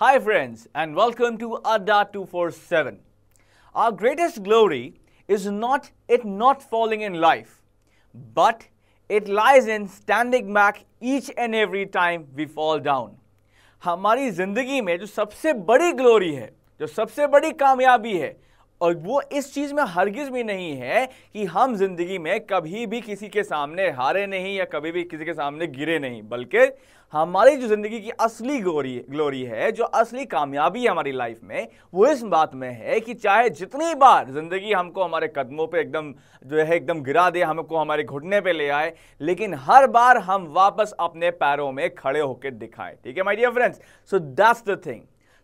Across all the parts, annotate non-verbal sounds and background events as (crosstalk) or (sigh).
Hi, friends, and welcome to Adda 247. Our greatest glory is not it not falling in life, but it lies in standing back each and every time we fall down. हमारी ज़िंदगी में जो सबसे बड़ी glory है जो सबसे बड़ी कामयाबी है और वो इस चीज़ में हरगिज भी नहीं है कि हम ज़िंदगी में कभी भी किसी के सामने हारे नहीं या कभी भी किसी के सामने गिरे नहीं बल्कि हमारी जो ज़िंदगी की असली ग्लोरी ग्लोरी है जो असली कामयाबी है हमारी लाइफ में वो इस बात में है कि चाहे जितनी बार ज़िंदगी हमको हमारे कदमों पे एकदम जो है एकदम गिरा दे हमको हमारे घुटने पे ले आए लेकिन हर बार हम वापस अपने पैरों में खड़े होकर दिखाएँ। ठीक है my dear friends so that's the thing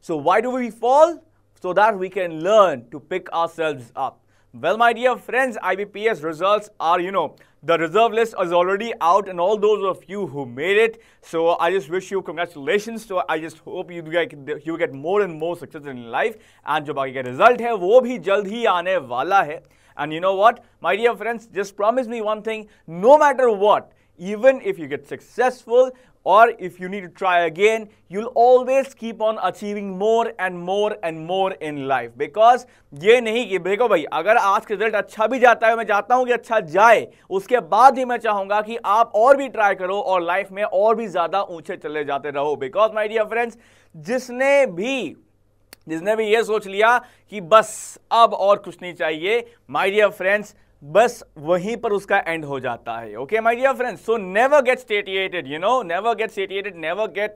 so why do we fall so that we so that we can learn to pick ourselves up. Well, my dear friends, IBPS results are, you know, the reserve list is already out and all those of you who made it. So I just wish you congratulations. So I just hope you get, you get more and more success in life. And जो बाकी का result है वो भी जल्द ही आने वाला है. And you know what, my dear friends, just promise me one thing, no matter what, even if you get successful, or if you need to try again, you'll always keep on achieving more and more and more in life. Because ये नहीं कि देखो भाई अगर आज का result अच्छा भी जाता है मैं चाहता हूँ कि अच्छा जाए उसके बाद ही मैं चाहूँगा कि आप और भी ट्राई करो और लाइफ में और भी ज़्यादा ऊँचे चले जाते रहो बिकॉज़ माई डियर फ्रेंड्स जिसने भी जिसने भी ये सोच लिया कि बस अब और कुछ नहीं चाहिए माय डियर फ्रेंड्स बस वहीं पर उसका एंड हो जाता है okay my dear friends so never get satiated you know never get satiated never get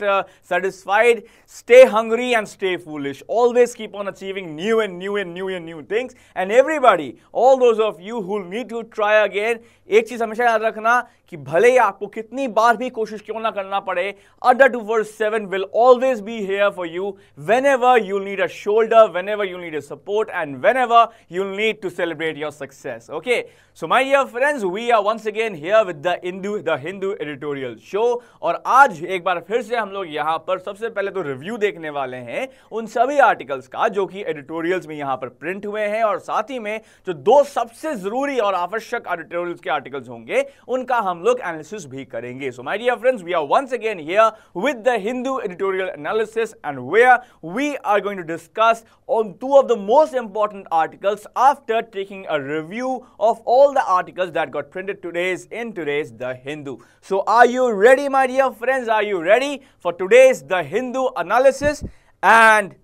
satisfied stay hungry and stay foolish always keep on achieving new and new and new and new things and everybody all those of you who need to try again एक चीज़ हमेशा याद रखना कि भले ही आपको कितनी बार भी कोशिश क्यों ना करना पड़े order to word seven will always be here for you whenever you need a shoulder whenever you need a support and whenever you need to celebrate your success okay so my dear friends we are once again here with the Hindu the Hindu editorial show और आज एक बार फिर से हम लोग यहाँ पर सबसे पहले तो रिव्यू देखने वाले हैं उन सभी आर्टिकल्स का, जो कि एडिटोरियल्स में यहाँ पर प्रिंट हुए हैं और साथ ही में जो दो सबसे ज़रूरी और आवश्यक एडिटोरियल्स के आर्टिकल्स होंगे, उनका हम लोग एनालिसिस भी करेंगे so my dear friends we are once again here with the Hindu editorial analysis and where we are going to discuss on two of the most important articles after taking a review of all the articles that got printed today's in today's The Hindu. So are you ready my dear friends? Are you ready for today's The Hindu analysis? And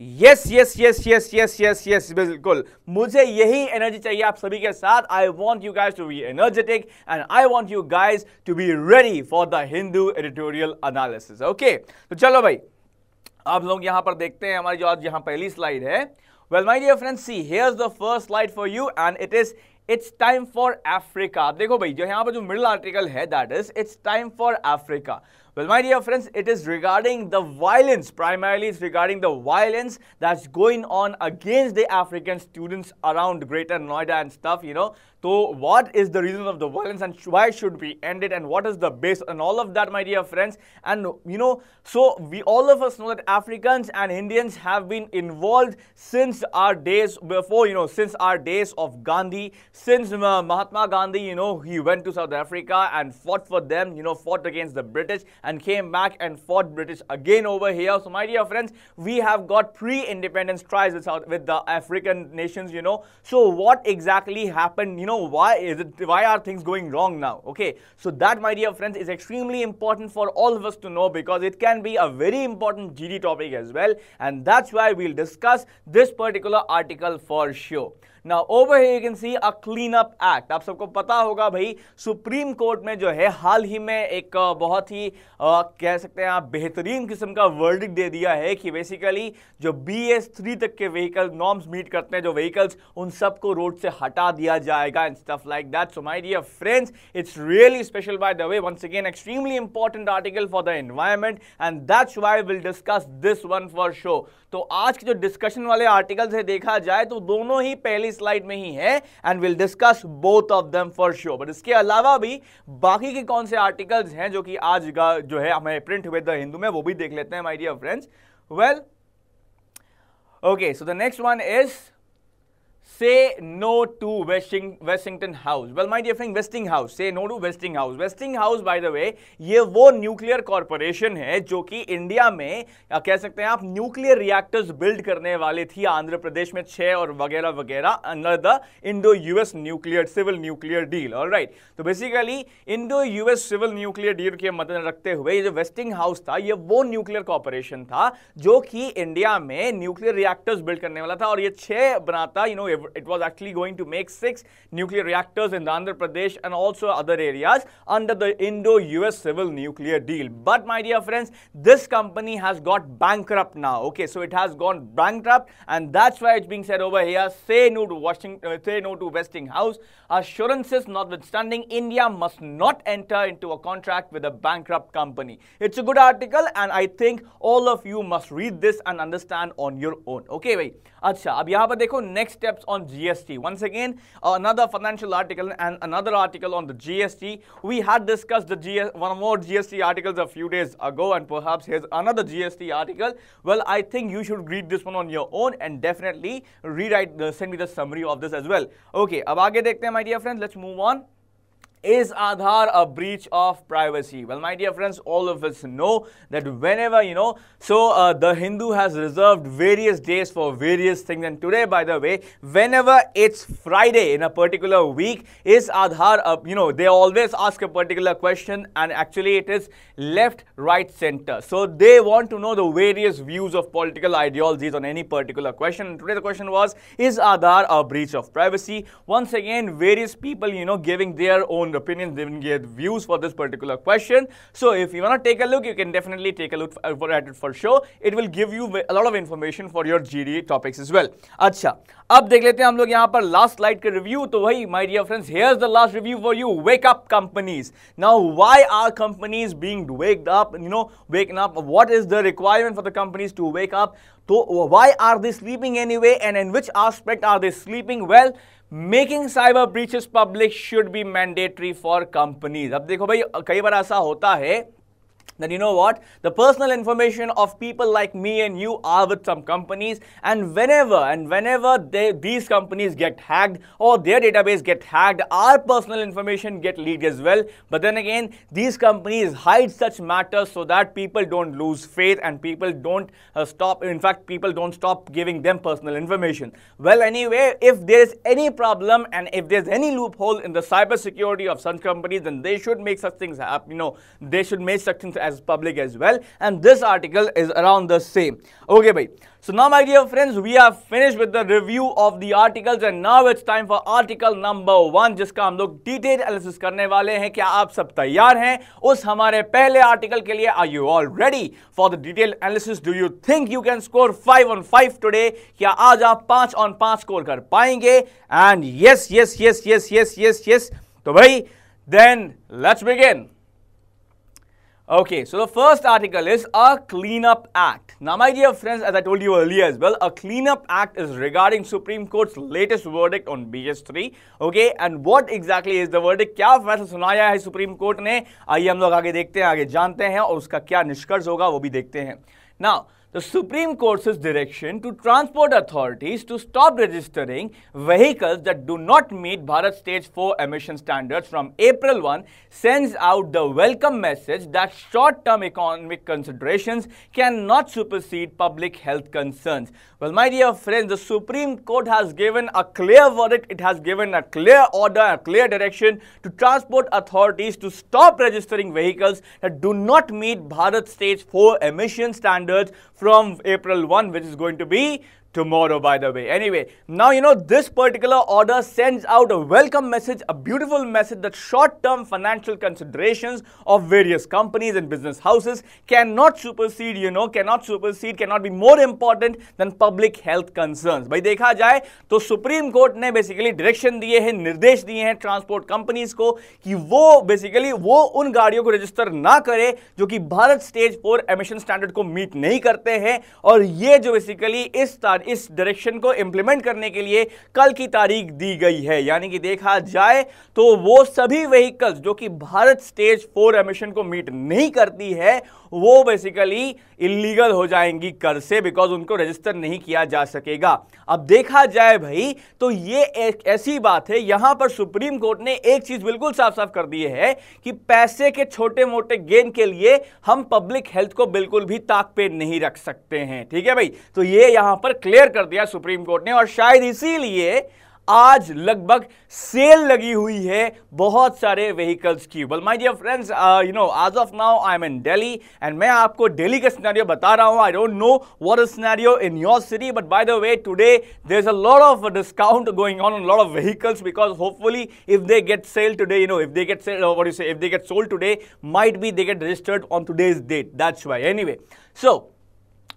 yes yes yes yes yes yes yes बिल्कुल। मुझे यही energy चाहिए आप सभी के साथ। I want you guys to be energetic and I want you guys to be ready for the Hindu editorial analysis okay तो चलो भाई, आप लोग यहाँ पर देखते हैं हमारी जो आज यहाँ पहली स्लाइड है। Well my dear friends see here's the first slide for you and it is it's time for Africa देखो भाई, जो यहाँ पर जो मिडिल आर्टिकल है that is it's time for Africa Well, my dear friends, it is regarding the violence, primarily it's regarding the violence that's going on against the African students around Greater Noida and stuff, you know. So what is the reason of the violence and why should we end it and what is the base and all of that, my dear friends. And you know, so we all of us know that Africans and Indians have been involved since our days before, you know, since our days of Gandhi, since uh, Mahatma Gandhi, you know, he went to South Africa and fought for them, you know, fought against the British and came back and fought British again over here. So my dear friends, we have got pre-independence tries with, South, with the African nations, you know. So what exactly happened, you know, know why is it why are things going wrong now okay? So that my dear friends is extremely important for all of us to know because it can be a very important gd topic as well. And that's why we'll discuss this particular article for sure Over here you can see a clean up act. आप सबको पता होगा भाई supreme court में जो है हाल ही में एक बहुत ही आ, कह सकते हैं आप बेहतरीन किस्म का वर्डिक दे दिया है कि बेसिकली जो बी एस थ्री तक के व्हीकल नॉर्म्स मीट करते हैं जो व्हीकल्स उन सबको रोड से हटा दिया जाएगा and stuff like that so my dear friends it's really special by the way once again extremely important article for the environment and that's why will discuss this one for sure तो आज के जो discussion वाले articles है देखा जाए तो दोनों ही पहली स्लाइड में ही है and will discuss both of them for sure but इसके अलावा भी बाकी के कौन से आर्टिकल्स हैं जो कि आज का जो है हमें प्रिंट हुए द हिंदू में, वो भी देख लेते हैं my dear friends well okay so the next one is say no to Westing, Westington House. Well, my dear friend, Westinghouse, say no to Westinghouse. Westinghouse, by the way, ये वो nuclear corporation है जो कि India में कह सकते हैं आप न्यूक्लियर रिएक्टर्स बिल्ड करने वाले थी आंध्र प्रदेश में छह और वगैरह वगैरह under the Indo US nuclear civil nuclear deal all right so basically Indo US civil nuclear deal के मद्देनजर रखते हुए ये जो वेस्टिंग हाउस था ये वो न्यूक्लियर कॉरपोरेशन था जो कि इंडिया में न्यूक्लियर रिएक्टर्स बिल्ड करने वाला था और ये छह बनाता you know it was actually going to make six nuclear reactors in Andhra Pradesh and also other areas under the Indo-US civil nuclear deal. But my dear friends, this company has got bankrupt now. Okay, so it has gone bankrupt and that's why it's being said over here, say no to Washington, uh, say no to Westinghouse. Assurances notwithstanding, India must not enter into a contract with a bankrupt company. It's a good article and I think all of you must read this and understand on your own. Okay, wait. Acha, ab next steps on on GST. Once again, another financial article and another article on the GST. We had discussed the GS one more GST articles a few days ago and perhaps here's another GST article. Well, I think you should read this one on your own and definitely rewrite, the, send me the summary of this as well. Okay, abage dekhte my dear friends, let's move on. Is Aadhaar a breach of privacy? Well, my dear friends, all of us know that whenever, you know, so uh, the Hindu has reserved various days for various things. And today, by the way, whenever it's Friday in a particular week, is Aadhaar, a, you know, they always ask a particular question and actually it is left, right, center. So they want to know the various views of political ideologies on any particular question. And today the question was, is Aadhaar a breach of privacy? Once again, various people, you know, giving their own opinions, they will get views for this particular question. So if you want to take a look, you can definitely take a look at it for sure. It will give you a lot of information for your GD topics as well. अच्छा अब देख लेते हैं हम लोग यहाँ पर last slide के रिव्यू तो वही my dear friends here's the last review for you wake up companies now why are companies being waked up you know waken up what is the requirement for the companies to wake up तो why are they sleeping anyway and in which aspect are they sleeping well Making cyber breaches public should be mandatory for companies अब देखो भाई, कई बार ऐसा होता है then you know what? The personal information of people like me and you are with some companies and whenever and whenever they, these companies get hacked or their database get hacked, our personal information get leaked as well. But then again, these companies hide such matters so that people don't lose faith and people don't uh, stop, in fact, people don't stop giving them personal information. Well, anyway, if there is any problem and if there's any loophole in the cyber security of such companies, then they should make such things happen, you know, they should make such things as public as well and this article is around the same okay bhai so now my dear friends we have finished with the review of the articles and now it's time for article number one जिसका हम लोग detail analysis करने वाले हैं क्या आप सब तैयार हैं उस हमारे पहले आर्टिकल के लिए are you all ready for the detail analysis do you think you can score five on five today क्या आज आप पाँच ऑन पाँच स्कोर कर पाएँगे and yes yes yes yes yes yes yes तो भाई then let's begin Okay, so the first article is a cleanup act. Now, my dear friends, as I told you earlier as well, a cleanup act is regarding Supreme Court's latest verdict on BS3. Okay, and what exactly is the verdict? क्या फैसला सुनाया है supreme court ने आइए हम लोग आगे देखते हैं आगे जानते हैं और उसका क्या निष्कर्ष होगा वो भी देखते हैं Now, the Supreme Court's direction to transport authorities to stop registering vehicles that do not meet Bharat Stage 4 emission standards from April 1 sends out the welcome message that short-term economic considerations cannot supersede public health concerns. Well, my dear friends, the Supreme Court has given a clear verdict. It has given a clear order, a clear direction to transport authorities to stop registering vehicles that do not meet Bharat Stage 4 emission standards from April 1, which is going to be tomorrow by the way anyway now you know this particular order sends out a welcome message a beautiful message that short-term financial considerations of various companies and business houses cannot supersede you know cannot supersede cannot be more important than public health concerns भाई देखा जाए तो supreme court ने basically direction दिए हैं निर्देश दिए हैं ट्रांसपोर्ट कंपनीज़ को कि वो बेसिकली वो उन गाड़ियों को रजिस्टर ना करे जो कि Bharat stage four emission standard को मीट नहीं करते हैं और ये जो बेसिकली इस इस डायरेक्शन को इंप्लीमेंट करने के लिए कल की तारीख दी गई है। यानी कि देखा जाए तो वो सभी व्हीकल्स जो कि भारत स्टेज फोर एमिशन को मीट नहीं करती है वो बेसिकली इलीगल हो जाएँगी कर से बिकॉज़ उनको रजिस्टर नहीं किया जा सकेगा। अब देखा जाए भाई तो ये एक ऐसी बात है, यहाँ पर सुप्रीम कोर्ट ने एक चीज़ बिल्कुल साफ़ साफ़ कर दी है कि पैसे के छोटे मोटे गेन के लिए हम पब्लिक हेल्थ को बिल्कुल भी ताक पे नहीं रख सकते हैं। ठीक है भाई? तो ये यहाँ पर क्लियर कर दिया सुप्रीम कोर्ट ने और शायद इसीलिए आज लगभग सेल लगी हुई है बहुत सारे व्हीकल्स की। Well my dear friends you know as of now I am in Delhi and मैं आपको दिल्ली का सिनेरियो बता रहा हूँ। I don't know what is scenario in your city but by the way today there is a lot of discount going on lot of vehicles because hopefully if they get sale today you know if they get sale you say if they get sold today might be they get registered on today's date that's why anyway so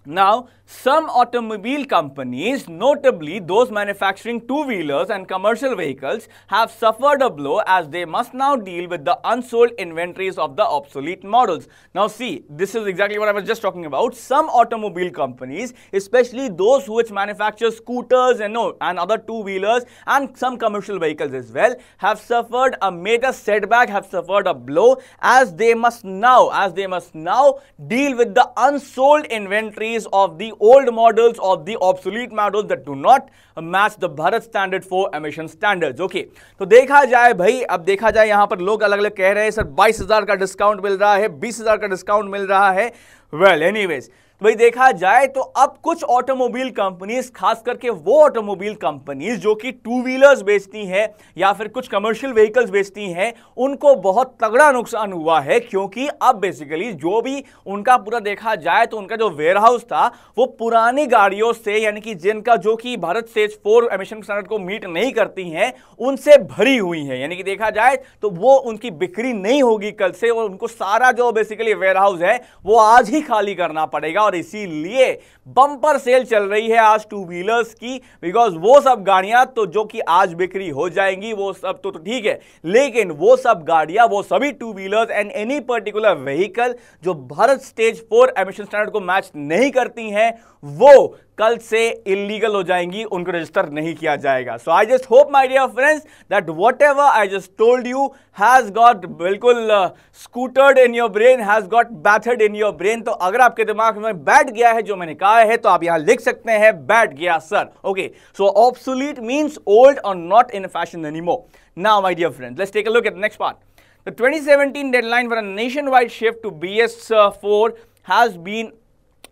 Now, some automobile companies, notably those manufacturing two-wheelers and commercial vehicles, have suffered a blow as they must now deal with the unsold inventories of the obsolete models. Now see, this is exactly what I was just talking about. Some automobile companies, especially those which manufacture scooters and, no, and other two-wheelers and some commercial vehicles as well, have suffered a major setback, have suffered a blow as they must now, as they must now deal with the unsold inventories of the old models of the obsolete models that do not match the Bharat standard for emission standards. Okay, तो देखा जाए भाई अब देखा जाए यहाँ पर लोग अलग अलग कह रहे हैं सर बाईस हज़ार का डिस्काउंट मिल रहा है बीस हज़ार का डिस्काउंट मिल रहा है well, एनीवेज भाई देखा जाए तो अब कुछ ऑटोमोबाइल कंपनीज़, खास करके वो ऑटोमोबाइल कंपनीज़ जो कि टू व्हीलर्स बेचती हैं या फिर कुछ कमर्शियल व्हीकल्स बेचती हैं, उनको बहुत तगड़ा नुकसान हुआ है क्योंकि अब बेसिकली जो भी उनका पूरा देखा जाए तो उनका जो वेयर हाउस था, वो पुरानी गाड़ियों से यानी कि जिनका जो कि Bharat stage four emission standard को मीट नहीं करती हैं, उनसे भरी हुई है। यानी कि देखा जाए तो वो उनकी बिक्री नहीं होगी कल से और उनको सारा जो बेसिकली वेयर हाउस है, वो आज ही खाली करना पड़ेगा और इसीलिए बम्पर सेल चल रही है आज टू व्हीलर्स की बिकॉज़ वो सब गाड़ियाँ तो जो कि आज बिक्री हो जाएँगी वो सब तो, तो ठीक है लेकिन वो सब गाड़ियाँ वो सभी two wheelers and any particular vehicle जो Bharat stage four emission standard को मैच नहीं करती हैं वो कल से इलीगल हो जाएँगी, उनको रजिस्टर नहीं किया जाएगा। So I just hope my dear friends that whatever I just told you has got बिल्कुल scooted in your brain has got bothered in your brain तो अगर आपके दिमाग में बैठ गया है जो मैंने कहा है तो आप यहाँ लिख सकते हैं, बैठ गया sir okay so obsolete means old और not in fashion anymore now my dear friends let's take a look at next part The 2017 deadline for a nationwide shift to BS4 has been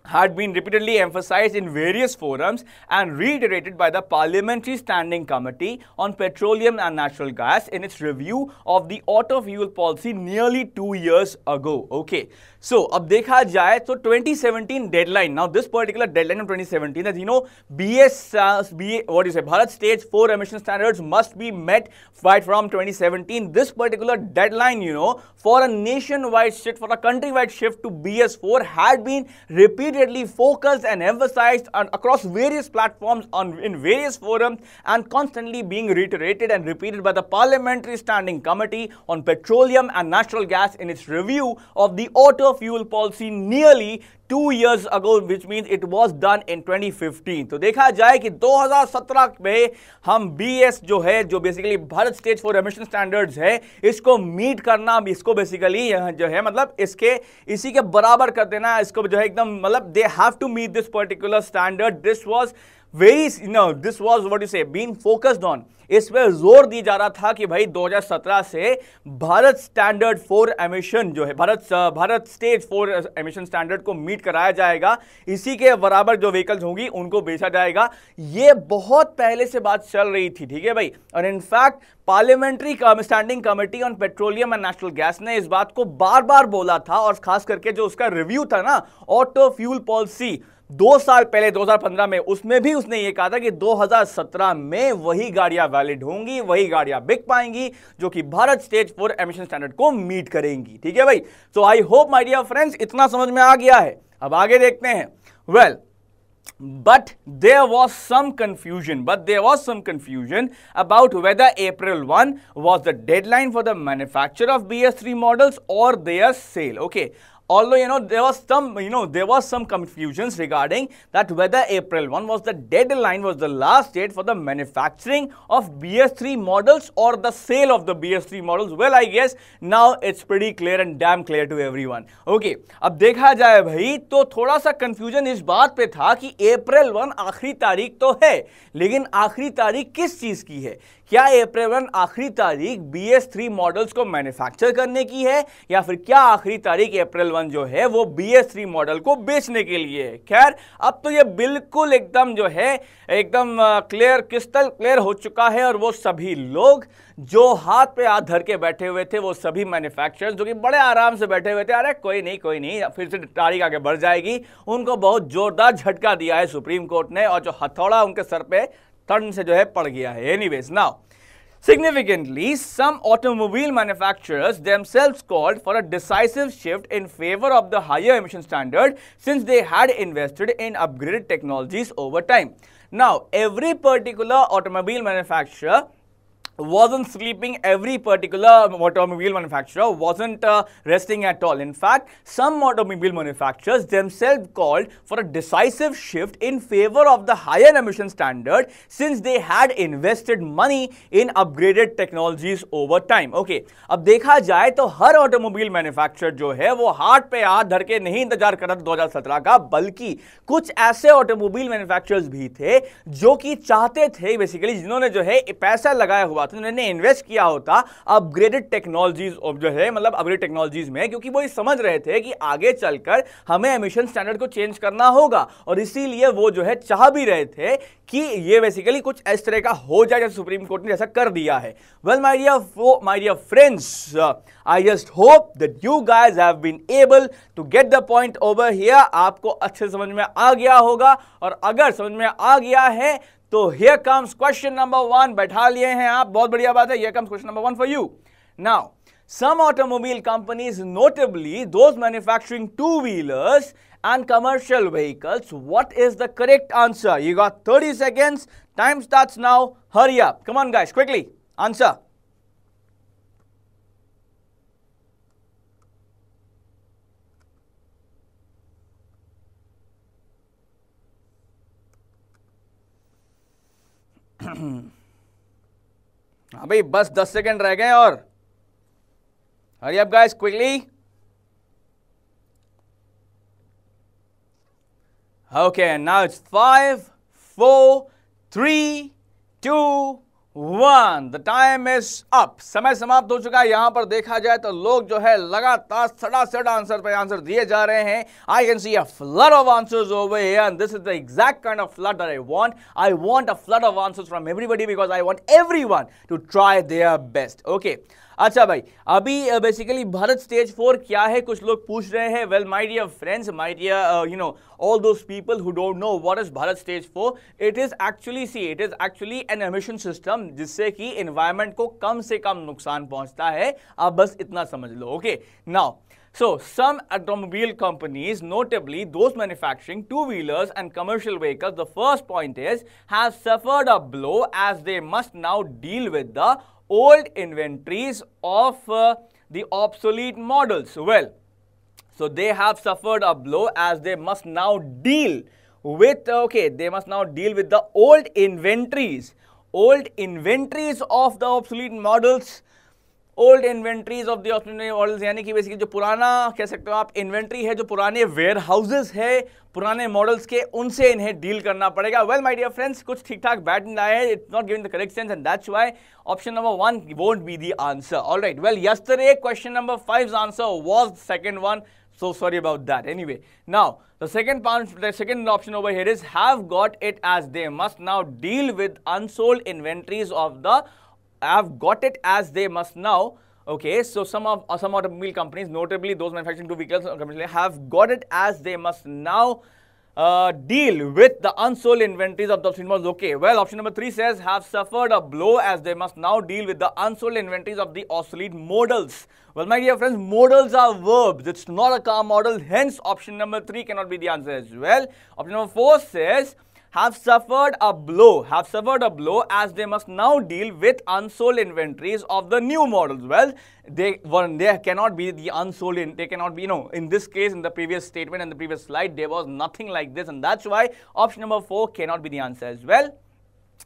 had been repeatedly emphasized in various forums and reiterated by the Parliamentary Standing Committee on Petroleum and Natural Gas in its review of the auto fuel policy nearly two years ago. Okay, so अब देखा जाए तो 2017 deadline. Now this particular deadline of 2017, as you know, BS, uh, BA, what do you say, Bharat Stage 4 emission standards must be met right from 2017. This particular deadline, you know, for a nationwide shift, for a countrywide shift to BS4 had been repeated repeatedly focused and emphasized on, across various platforms on, in various forums and constantly being reiterated and repeated by the Parliamentary Standing Committee on Petroleum and Natural Gas in its review of the auto fuel policy nearly two years ago which mean it was done in 2015 तो देखा जाए कि 2017 में हम BS जो है, जो basically Bharat stage four emission standards है, इसको मीट करना, इसको बेसिकली जो है मतलब इसके, इसी के बराबर कर देना, इसको जो है एकदम मतलब they have to meet this particular standard this was very you know this was what you say been focused on इस पर ज़ोर दी जा रहा था कि भाई 2017 से भारत स्टैंडर्ड फोर एमिशन जो है, Bharat Bharat stage four emission standard को मीट कराया जाएगा। इसी के बराबर जो व्हीकल्स होंगी, उनको बेचा जाएगा। ये बहुत पहले से बात चल रही थी, ठीक है भाई? और in fact parliamentary standing committee on petroleum and national gas ने इस बात को बार बार बोला था, और खास करके जो उसका रिव्यू था ना ऑटो फ्यूल पॉलिसी दो साल पहले 2015 में, उसमें भी उसने ये कहा था कि 2017 में वही गाड़ियाँ वैलिड होंगी, वही गाड़ियाँ बिक पाएँगी, जो कि Bharat stage four emission standard को मीट करेंगी। ठीक है भाई? So I hope my dear friends इतना समझ में आ गया है। अब आगे देखते हैं। Well but they was some confusion but they was some confusion about whether April one was the deadline for the manufacture of B S three models और their sale okay although you know there was some you know there was some confusions regarding that whether april 1 was the deadline was the last date for the manufacturing of bs3 models or the sale of the bs3 models well i guess now it's pretty clear and damn clear to everyone okay अब देखा जाए भाई तो थोड़ा सा confusion इस बात पे था कि अप्रैल 1 आखिरी तारीख तो है लेकिन आखिरी तारीख किस चीज़ की है क्या अप्रैल वन आखिरी तारीख बी एस थ्री मॉडल्स को मैन्युफैक्चर करने की है? या फिर क्या आखिरी तारीख अप्रैल वन जो है वो बी एस थ्री मॉडल को बेचने के लिए है? खैर, अब तो ये बिल्कुल एकदम जो है, एकदम क्लियर क्रिस्टल क्लियर हो चुका है और वो सभी लोग जो हाथ पे हाथ धर के बैठे हुए थे, वो सभी मैन्युफैक्चरर्स जो कि बड़े आराम से बैठे हुए थे, अरे कोई नहीं कोई नहीं फिर से तारीख आगे बढ़ जाएगी। उनको बहुत जोरदार झटका दिया है सुप्रीम कोर्ट ने और जो हथौड़ा उनके सर पे टर्न से जो है पड़ गया है anyways now Significantly, some automobile manufacturers themselves called for a decisive shift in favor of the higher emission standard since they had invested in upgraded technologies over time. Now, every particular automobile manufacturer wasn't sleeping every particular automobile manufacturer wasn't uh, resting at all in fact some automobile manufacturers themselves called for a decisive shift in favor of the higher emission standard since they had invested money in upgraded technologies over time okay अब देखा जाए तो हर automobile manufacturer जो है वो हाथ पे हाथ धर के नहीं इंतज़ार कर रहा 2017 का बल्कि कुछ ऐसे ऑटोमोबाइल मैन्युफैक्चरर्स भी थे जो कि चाहते थे बेसिकली जिन्होंने जो है पैसा लगाया हुआ था उन्होंने इन्वेस्ट किया होता अपग्रेडेड टेक्नोलॉजीज़ जो है मतलब अपग्रेड टेक्नोलॉजीज़ में, क्योंकि वो ये समझ रहे थे कि आगे चलकर हमें एमिशन स्टैंडर्ड को चेंज करना होगा। और इसीलिए वो जो है, चाह भी रहे थे कि ये बेसिकली कुछ इस तरह का हो जाए, जैसे सुप्रीम कोर्ट ने ऐसा कर दिया है। Well my dear my dear friends I just hope that you guys have been able to get the point over here आपको अच्छे समझ में आ गया होगा, और अगर समझ में आ गया है तो here comes question number one बैठा लिए हैं आप, बहुत बढ़िया बात है. Here comes question number one for you now some automobile companies notably those manufacturing two wheelers and commercial vehicles what is the correct answer you got 30 seconds time starts now hurry up come guys quickly answer (clears throat) हाँ भाई, बस दस second रह गए और hurry up guys quickly okay now it's five four three two one the time is up समय समाप्त हो चुका है। यहाँ पर देखा जाए तो लोग जो है लगातार सड़ा सड़ आंसर पे आंसर दिए जा रहे हैं। I can see a flood of answers over here and this is the exact kind of flood that I want I want a flood of answers from everybody because I want everyone to try their best okay अच्छा भाई अभी basically Bharat stage four क्या है? कुछ लोग पूछ रहे हैं। Well my dear friends my dear you know all those people who don't know what is Bharat stage four it is actually see it is actually an emission system जिससे कि environment को कम से कम नुकसान पहुँचता है। आप बस इतना समझ लो okay now So, some automobile companies, notably those manufacturing two-wheelers and commercial vehicles, the first point is, have suffered a blow as they must now deal with the old inventories of uh, the obsolete models. Well, so they have suffered a blow as they must now deal with, okay, they must now deal with the old inventories. Old inventories of the obsolete models old inventories of the models यानी कि basically जो पुराना, कह सकते हो आप inventory है, जो पुराने वेयर हाउसेज है, पुराने मॉडल्स के, उनसे इन्हें डील करना पड़ेगा। वेल माय डियर फ्रेंड्स कुछ ठीक ठाक बैठ आए हैं it's not giving the correct sense and that's why option number one won't be the answer alright well yesterday question number five answer was second one so sorry about that. Anyway, now, the second part the second option over here is have got it as they must. Now, deal with unsold inventories of the have got it as they must now. Okay, so some of uh, some automobile companies, notably those manufacturing two vehicles, have got it as they must now uh, deal with the unsold inventories of the models. Okay, well, option number three says have suffered a blow as they must now deal with the unsold inventories of the obsolete models. Well, my dear friends, models are verbs. It's not a car model. Hence, option number three cannot be the answer as well. Option number four says have suffered a blow, have suffered a blow as they must now deal with unsold inventories of the new models. Well, they were, they cannot be the unsold, in, they cannot be, you know, in this case, in the previous statement and the previous slide, there was nothing like this. And that's why option number four cannot be the answer as well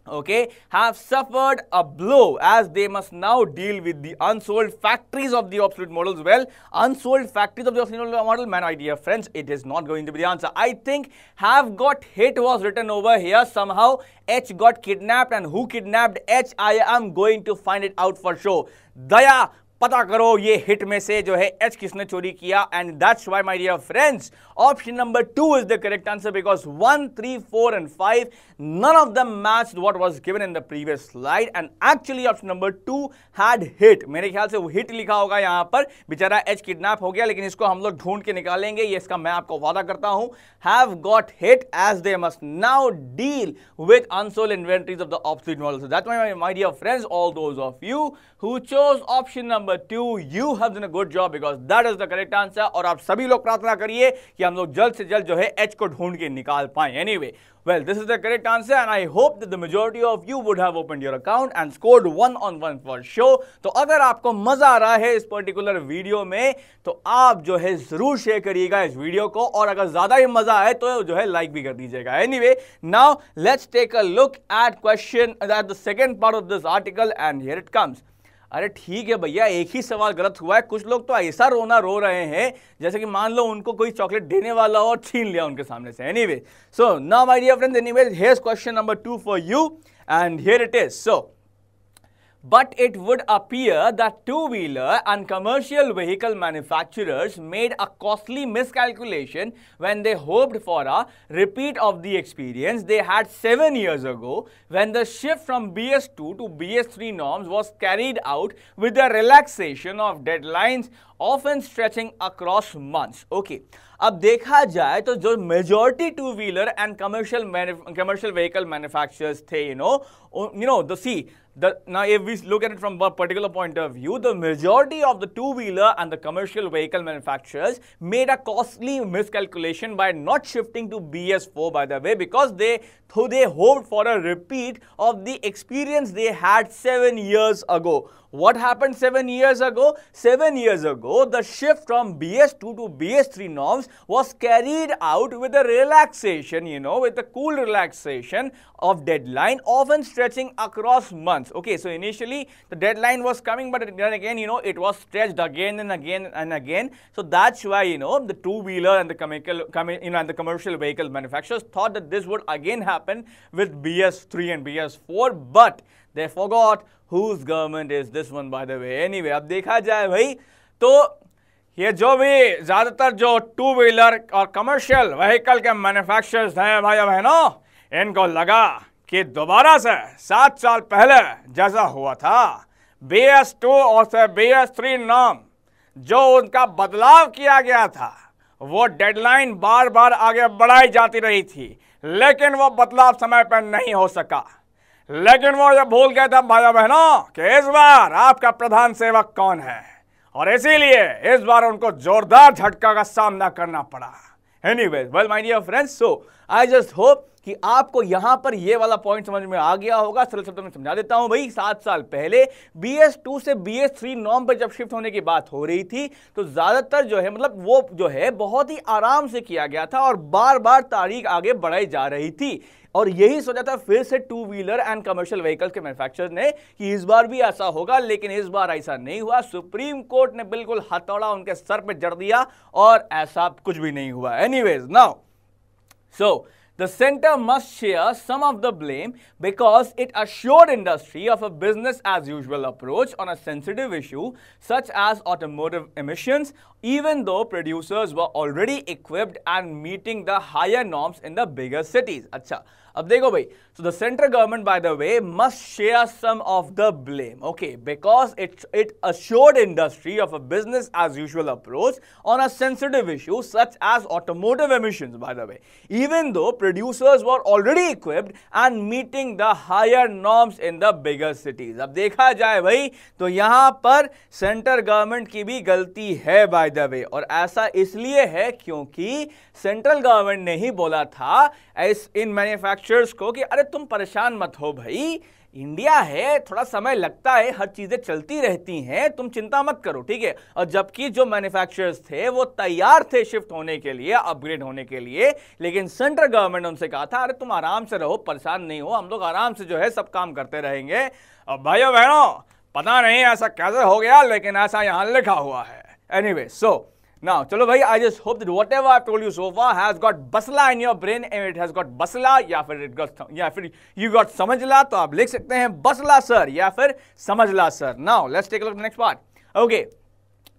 okay, have suffered a blow as they must now deal with the unsold factories of the obsolete models. Well, unsold factories of the obsolete model, man, my dear friends, it is not going to be the answer. I think have got hit was written over here. Somehow, H got kidnapped and who kidnapped H? I am going to find it out for sure. Daya पता करो ये hit में से जो है H किसने चोरी किया and that's why my dear friends option number two is the correct answer because one three four and five none of them matched what was given in the previous slide and actually option number two had hit मेरे ख्याल से वो hit लिखा होगा यहाँ पर बेचारा H kidnap हो गया लेकिन इसको हम लोग ढूंढ के निकालेंगे ये इसका मैं आपको वादा करता हूँ have got hit as they must now deal with unsold inventories of the obsolete models so that's why my dear friends all those of you who chose option number number two, you have done a good job because that is the correct answer. और आप सभी लोग प्रार्थना करिए कि हम लोग जल्द से जल्द जो है एच को ढूंढ के निकाल पाए anyway Well, this is the correct answer and I hope that the majority of you would have opened your account and scored one on one for show. तो अगर आपको मज़ा आ रहा है इस पर्टिकुलर वीडियो में तो आप जो है ज़रूर शेयर करिएगा इस वीडियो को और अगर ज़्यादा ही मज़ा आए तो जो है लाइक भी कर दीजिएगा anyway now let's take a look at question at the second part of this article and here it comes अरे ठीक है भैया, एक ही सवाल गलत हुआ है। कुछ लोग तो ऐसा रोना रो रहे हैं, जैसे कि मान लो उनको कोई चॉकलेट देने वाला और छीन लिया उनके सामने से। Anyway so now my dear friends anyway here's question number two for you and here it is so But it would appear that two-wheeler and commercial vehicle manufacturers made a costly miscalculation when they hoped for a repeat of the experience they had seven years ago when the shift from BS2 to BS3 norms was carried out with the relaxation of deadlines often stretching across months. Okay. अब देखा जाए तो जो majority two wheeler and commercial commercial vehicle manufacturers थे you know you Oh, you know, the see, the, now if we look at it from a particular point of view, the majority of the two-wheeler and the commercial vehicle manufacturers made a costly miscalculation by not shifting to BS4 by the way because they, though they hoped for a repeat of the experience they had seven years ago. What happened seven years ago? Seven years ago, the shift from BS2 to BS3 norms was carried out with a relaxation, you know, with a cool relaxation of deadline, often stretching across months months. Okay, so initially the deadline was coming, but then again, you know, it was stretched again and again and again. So that's why, you know, the two-wheeler and the commercial, you know, and the commercial vehicle manufacturers thought that this would again happen with BS3 and BS4, but they forgot whose government is this one, by the way. Anyway, अब देखा जाए भाई तो ये जो भी ज़्यादातर जो टू व्हीलर और कमर्शियल व्हीकल के मैन्युफैक्चरर्स हैं भाई बहनों इनको लगा कि दोबारा से सात साल पहले जैसा हुआ था, बी एस टू और से बी एस थ्री नाम जो उनका बदलाव किया गया था, वो डेडलाइन बार बार आगे बढ़ाई जाती रही थी, लेकिन वो बदलाव समय पर नहीं हो सका। लेकिन वो ये भूल गया था भाई बहनों कि इस बार आपका प्रधान सेवक कौन है? और इसीलिए इस बार उनको जोरदार झटका का सामना करना पड़ा। Anyways well my dear friends so I just hope कि आपको यहाँ पर यह वाला पॉइंट समझ में आ गया होगा। सरल शब्दों में समझा देता हूँ, भाई, सात साल पहले बी एस टू से बी एस थ्री नॉर्म पर जब शिफ्ट होने की बात हो रही थी तो ज़्यादातर जो है मतलब वो जो है, बहुत ही आराम से किया गया था और बार बार तारीख आगे बढ़ाई जा रही थी। और यही सोचा था, फिर से two wheeler and commercial vehicles के मैन्युफैक्चर ने कि इस बार भी ऐसा होगा, लेकिन इस बार ऐसा नहीं हुआ। सुप्रीम कोर्ट ने बिल्कुल हथौड़ा उनके सर पे जड़ दिया और ऐसा कुछ भी नहीं हुआ। Anyways now so The center must share some of the blame because it assured industry of a business as usual approach on a sensitive issue such as automotive emissions even though producers were already equipped and meeting the higher norms in the bigger cities. Achha. अब देखो भाई so the central government by the way must share some of the blame okay because it's it assured industry of a business as usual approach on a sensitive issue such as automotive emissions by the way even though producers were already equipped and meeting the higher norms in the bigger cities अब देखा जाए भाई तो यहाँ पर central government की भी गलती है बाय द वे और ऐसा इसलिए है क्योंकि सेंट्रल गवर्नमेंट ने ही बोला था इन मैन्युफैक्चर मैन्युफैक्चरर्स को कि अरे तुम परेशान मत हो भाई। इंडिया है थोड़ा समय लगता है हर चीज़ें चलती रहती हैं तुम चिंता मत करो ठीक है? और जबकि जो मैन्युफैक्चरर्स थे वो तैयार थे शिफ्ट होने के लिए अपग्रेड होने के लिए लेकिन सेंट्रल गवर्नमेंट उनसे कहा था अरे तुम आराम से रहो परेशान नहीं हो हम लोग आराम से जो है सब काम करते रहेंगे। और भाइयों बहनों पता नहीं ऐसा कैसे हो गया लेकिन ऐसा यहाँ लिखा हुआ है। Anyway so so, Now, chalo bhai, I just hope that whatever I've told you so far has got basla in your brain and it has got basla या फिर it got या फिर you got समझला तो आप लिख सकते हैं basla sir या फिर समझला sir. Now, let's take a look at the next part. Okay.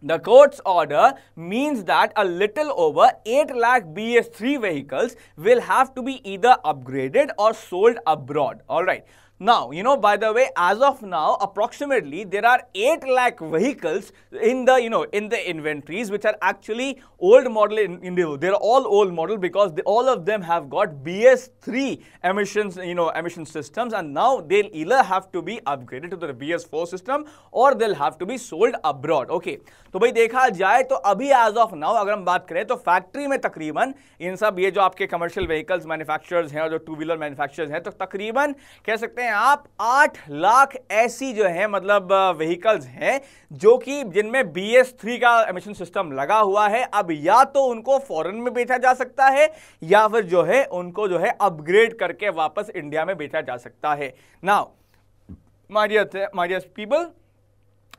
The court's order means that a little over 8 lakh BS3 vehicles will have to be either upgraded or sold abroad. Alright. Now, you know, by the way, as of now, approximately there are 8 lakh vehicles in the, you know, in the inventories which are actually old model in, in the, they're all old model because they, all of them have got BS3 emissions, you know, emission systems and now they'll either have to be upgraded to the BS4 system or they'll have to be sold abroad. Okay. तो भाई देखा जाए तो अभी as of now अगर हम बात करें तो फैक्ट्री में तकरीबन इन सब ये जो आपके कमर्शियल व्हीकल्स मैन्युफैक्चरर्स हैं और जो टू व्हीलर मैन्युफैक्चरर्स हैं तो तकरीबन कह सकते हैं आप आठ लाख ऐसी जो है मतलब व्हीकल्स हैं जो कि जिनमें बी एस थ्री का एमिशन सिस्टम लगा हुआ है अब या तो उनको फॉरेन में बेचा जा सकता है या फिर जो है उनको जो है अपग्रेड करके वापस इंडिया में बेचा जा सकता है now my dear people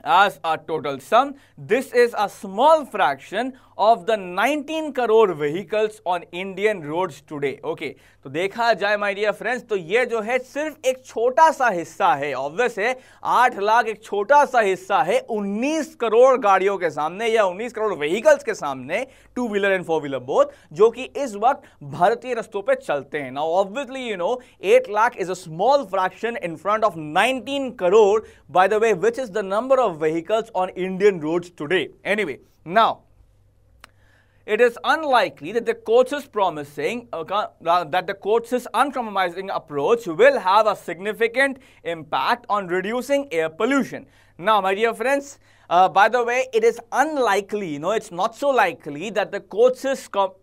as a total sum. This is a small fraction of the 19 crore vehicles on Indian roads today. Okay, तो देखा जाए माय डियर फ्रेंड्स तो ये जो है सिर्फ़ एक छोटा सा हिस्सा है। ऑब्वियस है आठ लाख एक छोटा सा हिस्सा है 19 करोड़ गाड़ियों के सामने या 19 करोड़ व्हीकल्स के सामने two wheeler and four wheeler both जो कि इस वक्त भारतीय रस्तों पे चलते हैं। Now obviously you know eight lakh is a small fraction in front of 19 crore by the way which is the number of vehicles on Indian roads today anyway now it is unlikely that the court's promising uh, that the court's uncompromising approach will have a significant impact on reducing air pollution. Now, my dear friends, uh, by the way, it is unlikely, you know, it's not so likely that the court's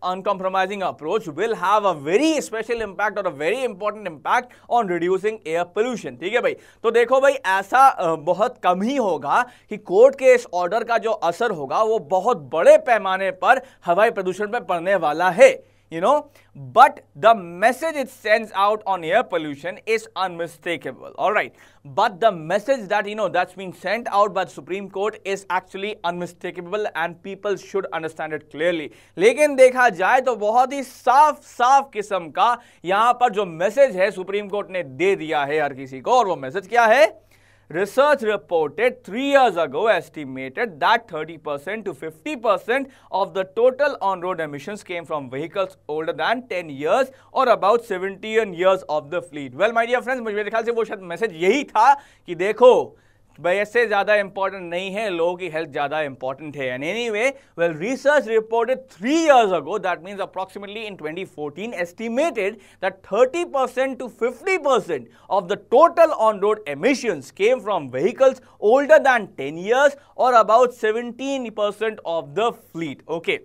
uncompromising approach will have a very special impact or a very important impact on reducing air pollution. ठीक है भाई तो देखो भाई ऐसा बहुत कम ही होगा कि कोर्ट के इस ऑर्डर का जो असर होगा वो बहुत बड़े पैमाने पर हवाई प्रदूषण पर पड़ने वाला है you know but the message it sends out on air pollution is unmistakable all right but the message that you know that's been sent out by the supreme court is actually unmistakable and people should understand it clearly लेकिन देखा जाए तो बहुत ही साफ़ साफ़ किस्म का यहाँ पर जो मैसेज है सुप्रीम कोर्ट ने दे दिया है हर किसी को और वो मैसेज क्या है Research reported three years ago estimated that 30% to 50% of the total on-road emissions came from vehicles older than 10 years or about 17 years of the fleet. Well, my dear friends, मेरे ख्याल से वो शायद मैसेज यही था कि देखो वैसे ज़्यादा इंपॉर्टेंट नहीं है, लोगों की हेल्थ ज़्यादा इंपॉर्टेंट है। And anyway well research reported three years ago that means approximately in 2014 estimated that 30 percent to 50 percent of the total on road emissions came from vehicles older than 10 years और about 17 percent of the fleet okay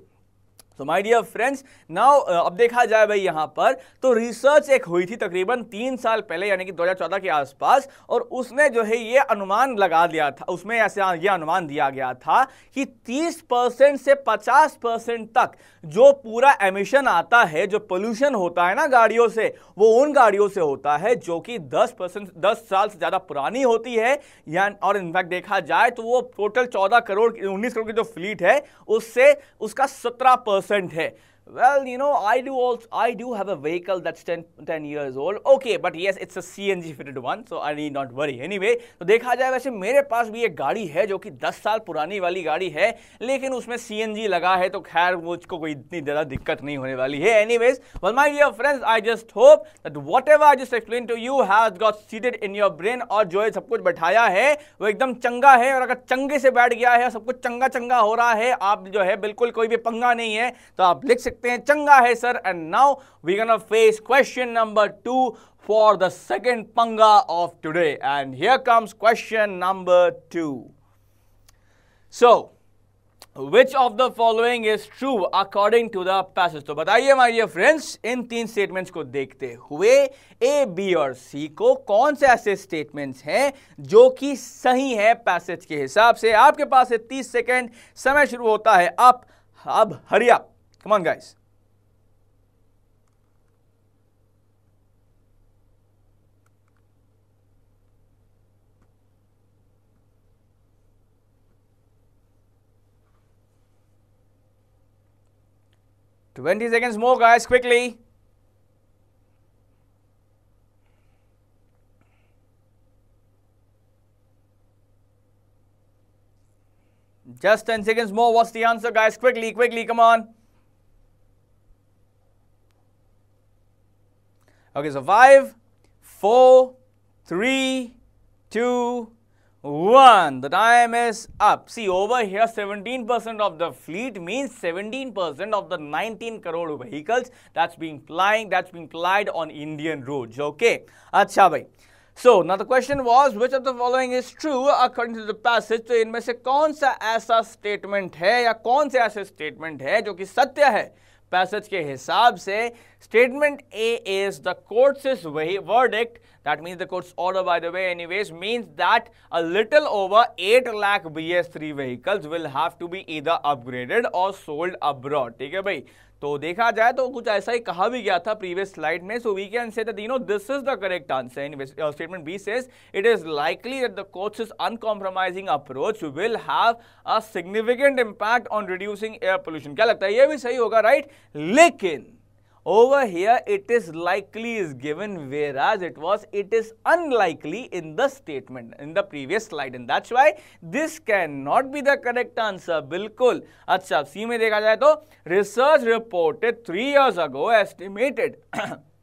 तो my dear friends now अब देखा जाए भाई यहाँ पर तो research एक हुई थी तकरीबन तीन साल पहले, यानी कि 2014 के आसपास, और उसने जो है ये अनुमान लगा दिया था, उसमें ऐसे ये अनुमान दिया गया था कि 30 परसेंट से 50 परसेंट तक जो पूरा एमिशन आता है, जो पोल्यूशन होता है ना गाड़ियों से, वो उन गाड़ियों से होता है जो कि 10 परसेंट, दस साल से ज़्यादा पुरानी होती है या और इनफैक्ट देखा जाए तो वो टोटल चौदह करोड़, उन्नीस करोड़ की जो फ्लीट है, उससे, उसका सत्रह परसेंट है। Well, you know, I do also, I do have a vehicle that's 10, 10 years old. Okay, but yes, it's a CNG fitted one, so I need not worry. Anyway, तो देखा जाए वैसे मेरे पास भी एक गाड़ी है जो कि 10 साल पुरानी वाली गाड़ी है लेकिन उसमें CNG लगा है तो खैर मुझको कोई इतनी ज़्यादा दिक्कत नहीं होने वाली है Anyways, well my dear friends, I just hope that whatever I just explained to you has got seated in your brain और जो है सब कुछ बैठाया है वो एकदम चंगा है और अगर चंगे से बैठ गया है सब कुछ चंगा चंगा हो रहा है आप जो है बिल्कुल कोई भी पंगा नहीं है तो आप लिख सकते सकते हैं। चंगा है, sir. And now we can face question number two for the second पंगा of today and here comes question number two so which of the following is true according to the passage तो बताइए dear friends इन तीन statements को देखते हुए A B और C को कौन से ऐसे स्टेटमेंट्स हैं जो कि सही है पैसेज के हिसाब से? आपके पास है तीस सेकेंड समय शुरू होता है। अब अब हरिया। Come on, guys. Twenty seconds more, guys, quickly. Just 10 seconds more. What's the answer, guys? Quickly, quickly, come on. Okay, so five, four, three, two, one. The time is up. See, over here, 17% of the fleet means 17% of the 19 crore vehicles that's being flying, that's being plied on Indian roads. Okay. Acha bhai. So, now the question was, which of the following is true according to the passage? तो इनमें से कौन सा ऐसा statement है या कौन से ऐसे statement है जो कि सत्य है पैसेज के हिसाब से statement A is the court's is वही verdict that mean the court's order by the way anyways means that a little over eight lakh B S three vehicles will have to be इधर upgraded और sold abroad ठीक है भाई? तो देखा जाए तो कुछ ऐसा ही कहा भी गया था प्रीवियस स्लाइड में so we can say that you know this is the correct answer in statement B says it is likely that the court's uncompromising approach will have a significant impact on reducing air pollution क्या लगता है? ये भी सही होगा right right? लेकिन over here it is likely is given whereas it was it is unlikely in the statement in the previous slide. And that's why this cannot be the correct answer. Bilkul. Acha c mein dekha jaye to research reported 3 years ago estimated (clears throat)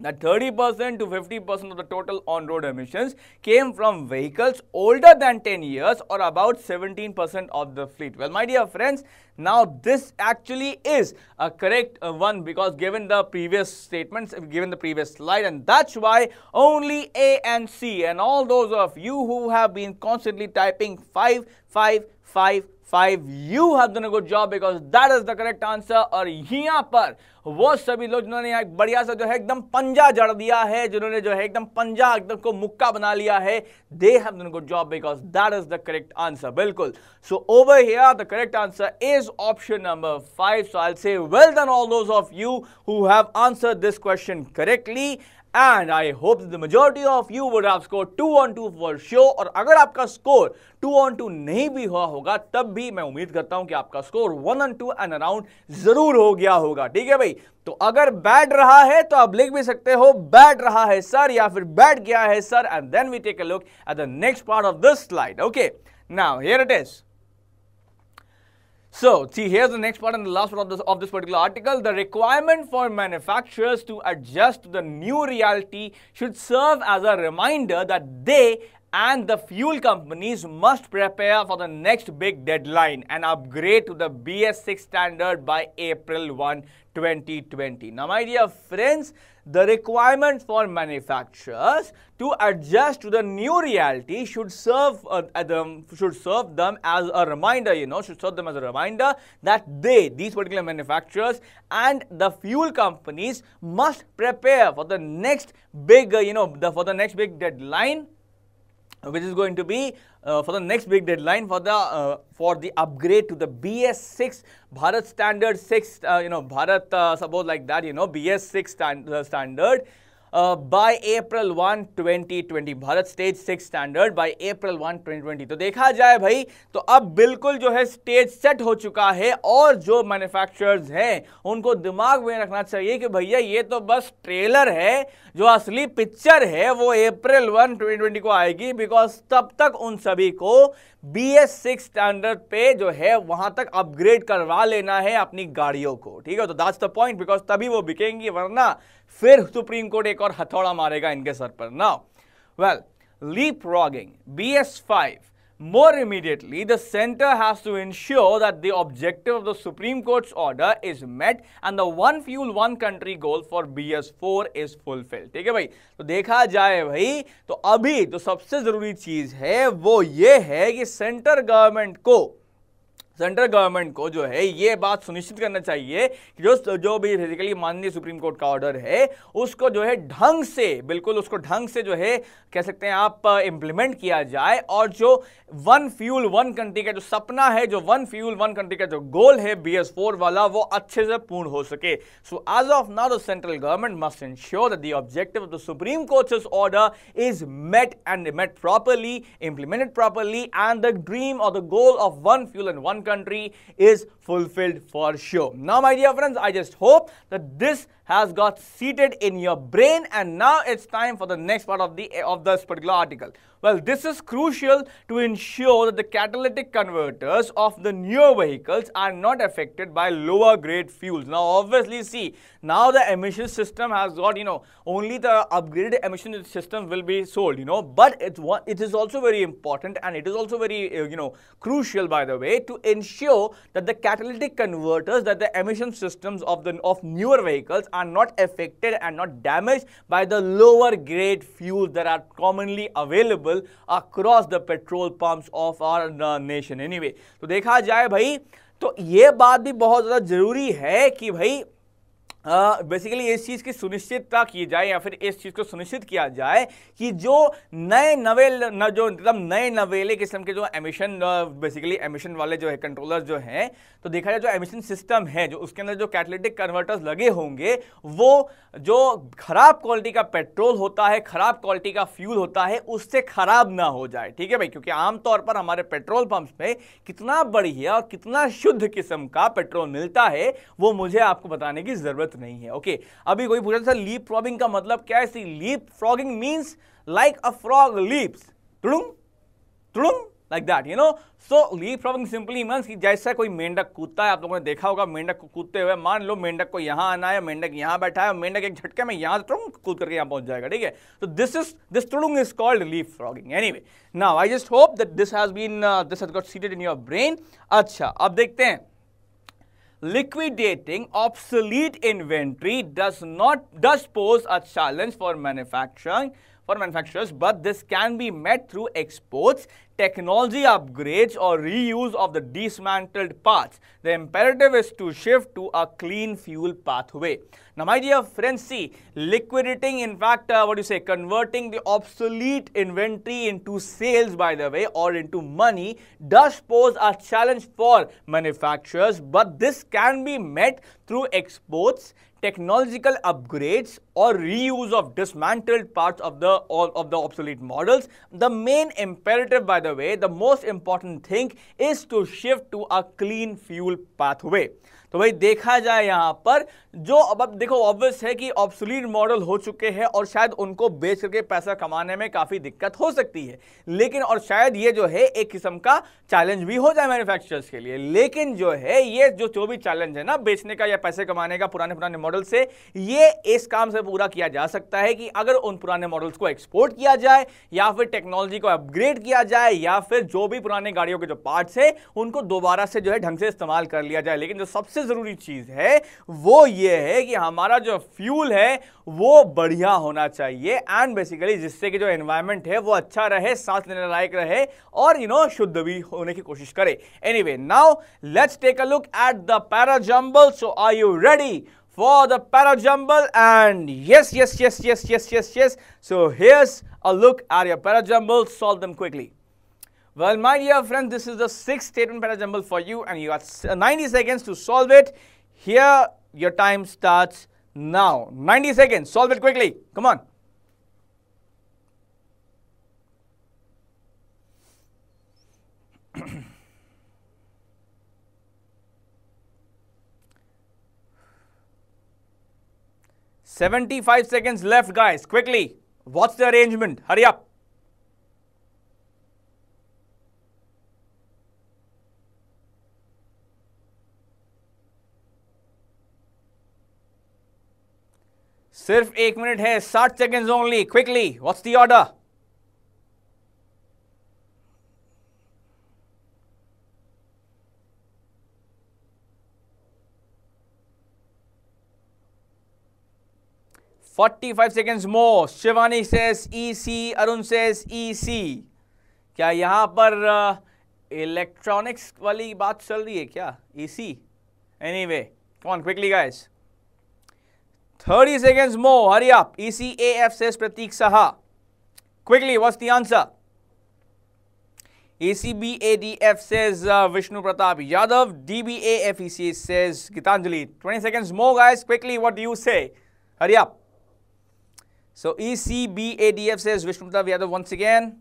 that 30% to 50% of the total on-road emissions came from vehicles older than 10 years or about 17% of the fleet. Well, my dear friends, now this actually is a correct uh, one because given the previous statements, given the previous slide and that's why only A and C and all those of you who have been constantly typing 5, 5, 5, five you have done a good job because that is the correct answer और यहाँ पर वो सभी लोग जिन्होंने एक बढ़िया सा जो है एकदम पंजा जड़ दिया है जिन्होंने जो है एकदम पंजा एकदम को मुक्का बना लिया है they have done good job because that is the correct answer बिल्कुल। So over here the correct answer is option number five so I say well done all those of you who have answer this question correctly and I hope the majority of you would have score two on two for sure और अगर आपका score two on two नहीं भी हुआ होगा, तब भी मैं उम्मीद करता हूँ कि आपका score one on two and around ज़रूर हो गया होगा। ठीक है भाई? तो अगर बैड रहा है तो आप लिख भी सकते हो बैड रहा है सर या फिर बैड गया है sir and then we take a look at the next part of this slide okay now here it is So, see, here's the next part and the last part of this, of this particular article. The requirement for manufacturers to adjust to the new reality should serve as a reminder that they and the fuel companies must prepare for the next big deadline and upgrade to the BS6 standard by April 1, 2020. Now, my dear friends, the requirement for manufacturers to adjust to the new reality should serve uh, them should serve them as a reminder you know should serve them as a reminder that they these particular manufacturers and the fuel companies must prepare for the next big uh, you know the, for the next big deadline which is going to be uh, for the next big deadline for the uh, for the upgrade to the BS6 Bharat Standard 6 uh, you know Bharat uh, suppose like that you know BS6 stand, uh, standard by April one 2020 Bharat stage six standard by April one 2020 तो देखा जाए भाई तो अब बिल्कुल जो है stage set हो चुका है और जो मैन्युफैक्चरर्स हैं, उनको दिमाग में रखना चाहिए कि भैया, ये तो बस ट्रेलर है, जो असली पिक्चर है, वो अप्रैल वन 2020 को आएगी बिकॉज़ तब तक उन सभी को बी एस सिक्स स्टैंडर्ड पे जो है, वहाँ तक अपग्रेड करवा लेना है अपनी गाड़ियों को, ठीक है? तो दैट्स द पॉइंट बिकॉज़ तभी वो बिकेंगी, वरना फिर सुप्रीम कोर्ट एक और हथौड़ा मारेगा इनके सर पर। ना well leapfrogging B S five More immediately, the center has to ensure that the objective of the Supreme Court's order is met and the one fuel one country goal for BS4 is fulfilled. ठीक है भाई तो देखा जाए भाई तो अभी तो सबसे ज़रूरी चीज़ है वो ये है कि सेंटर गवर्नमेंट को सेंट्रल गवर्नमेंट को जो है, ये बात सुनिश्चित करना चाहिए कि जो जो भी बेसिकली माननीय सुप्रीम कोर्ट का ऑर्डर है, उसको जो है ढंग से, बिल्कुल उसको ढंग से जो है, कह सकते हैं आप इंप्लीमेंट किया जाए और जो वन फ्यूल वन कंट्री का जो सपना है, जो वन फ्यूल वन कंट्री का जो गोल है बी एस फोर वाला, वो अच्छे से पूर्ण हो सके। So as of now the central government must ensure the objective of the supreme court's order is met and met properly implemented properly and the dream और the goal of one fuel and one country is fulfilled for sure. Now, my dear friends, I just hope that this has got seated in your brain and now it's time for the next part of the of this particular article. Well, this is crucial to ensure that the catalytic converters of the newer vehicles are not affected by lower grade fuels. Now, obviously, see, now the emission system has got, you know, only the upgraded emission system will be sold, you know, but it's one, it is also very important and it is also very, uh, you know, crucial, by the way, to ensure that the catalytic converters, that the emission systems of the of newer vehicles are not affected and not damaged by the lower grade fuels that are commonly available across the petrol pumps of our uh, nation anyway तो देखा जाए भाई तो ये बात भी बहुत ज़्यादा ज़रूरी है कि भाई बेसिकली uh, इस चीज़ की सुनिश्चितता की जाए या फिर इस चीज़ को सुनिश्चित किया जाए कि जो नए नवे न, जो मतलब नए नवेले किस्म के जो एमिशन बेसिकली एमिशन वाले जो है कंट्रोलर जो हैं तो देखा जाए जो एमिशन सिस्टम है जो उसके अंदर जो कैटलिटिक कन्वर्टर्स लगे होंगे वो जो खराब क्वालिटी का पेट्रोल होता है खराब क्वालिटी का फ्यूल होता है उससे खराब ना हो जाए। ठीक है भाई? क्योंकि आमतौर पर हमारे पेट्रोल पंप्स में कितना बढ़िया और कितना शुद्ध किस्म का पेट्रोल मिलता है वो मुझे आपको बताने की ज़रूरत नहीं है ओके अभी कोई पूछा था लीप फ्रॉगिंग का मतलब क्या है? Leapfrogging means like a frog leaps तुड़ुंग तुड़ुंग like that you know so leapfrogging simply means कि जैसा कोई मेंढक कूदता है, आप लोगों ने देखा होगा, मेंढक को कूदते हुए, मान लो मेंढक को यहाँ आना है, मेंढक यहाँ बैठा है, मेंढक एक झटके में यहाँ तुड़ुंग कूद करके यहाँ पहुँच जाएगा, ठीक है? तो this is this तुड़ुंग is called leapfrogging anyway now I just hope that this has been this has got seated in your brain अच्छा अब देखते हैं। Liquidating obsolete inventory does not does pose a challenge for manufacturing for manufacturers but this can be met through exports technology upgrades or reuse of the dismantled parts. The imperative is to shift to a clean fuel pathway. Now, my dear friends, see, liquidating, in fact, uh, what do you say, converting the obsolete inventory into sales, by the way, or into money, does pose a challenge for manufacturers, but this can be met through exports, technological upgrades और reuse of dismantle part of the of the obsolete models the main imperative by the way the most important thing is to shift to a clean fuel pathway तो भाई देखा जाए यहाँ पर जो अब अब देखो ऑब्वियस है कि ऑब्सोलीट मॉडल हो चुके हैं और शायद उनको बेच करके पैसा कमाने में काफ़ी दिक्कत हो सकती है। लेकिन, और शायद ये जो है, एक किस्म का चैलेंज भी हो जाए मैन्युफैक्चरर्स के लिए। लेकिन जो है, ये जो जो भी चैलेंज है ना, बेचने का या पैसे कमाने का पुराने पुराने मॉडल से, ये इस काम से पूरा किया जा सकता है कि अगर उन पुराने मॉडल्स को एक्सपोर्ट किया जाए, या फिर टेक्नोलॉजी को अपग्रेड किया जाए, या फिर जो भी पुराने गाड़ियों के जो पार्ट्स है, उनको दोबारा से जो है ढंग से इस्तेमाल कर लिया जाए। लेकिन जो सबसे ज़रूरी चीज़ है, वो ये ये है कि हमारा जो फ्यूल है वो बढ़िया होना चाहिए। एंड बेसिकली जिससे कि जो एनवायरनमेंट है वो अच्छा रहे सांस लेने लायक रहे और यू नो शुद्ध भी होने की कोशिश करे। Anyway now let's take a look at the parajumble so are you ready for the parajumble and yes yes yes yes yes yes yes so here's a look at your parajumble solve them quickly Well, my dear friends, this is the sixth statement parajambal for you, and you got 90 seconds to solve it. Here your time starts now. 90 seconds. Solve it quickly. Come on. Seventy-five seconds left, guys. Quickly. What's the arrangement? Hurry up. सिर्फ़ एक minute है, साठ second only quickly what's the order forty five seconds more Shivani says E C Arun says E C क्या यहाँ पर electronics वाली बात चल रही है क्या? ई सी एनी वे कौन quickly guys 30 seconds more hurry up ecaf says pratik saha quickly what's the answer ECBADF says uh, Vishnu Pratap Yadav. DBAFEC says Gitanjali. 20 seconds more, guys. Quickly, what do you say? Hurry up. So ECBADF says Vishnu Pratap Yadav once again.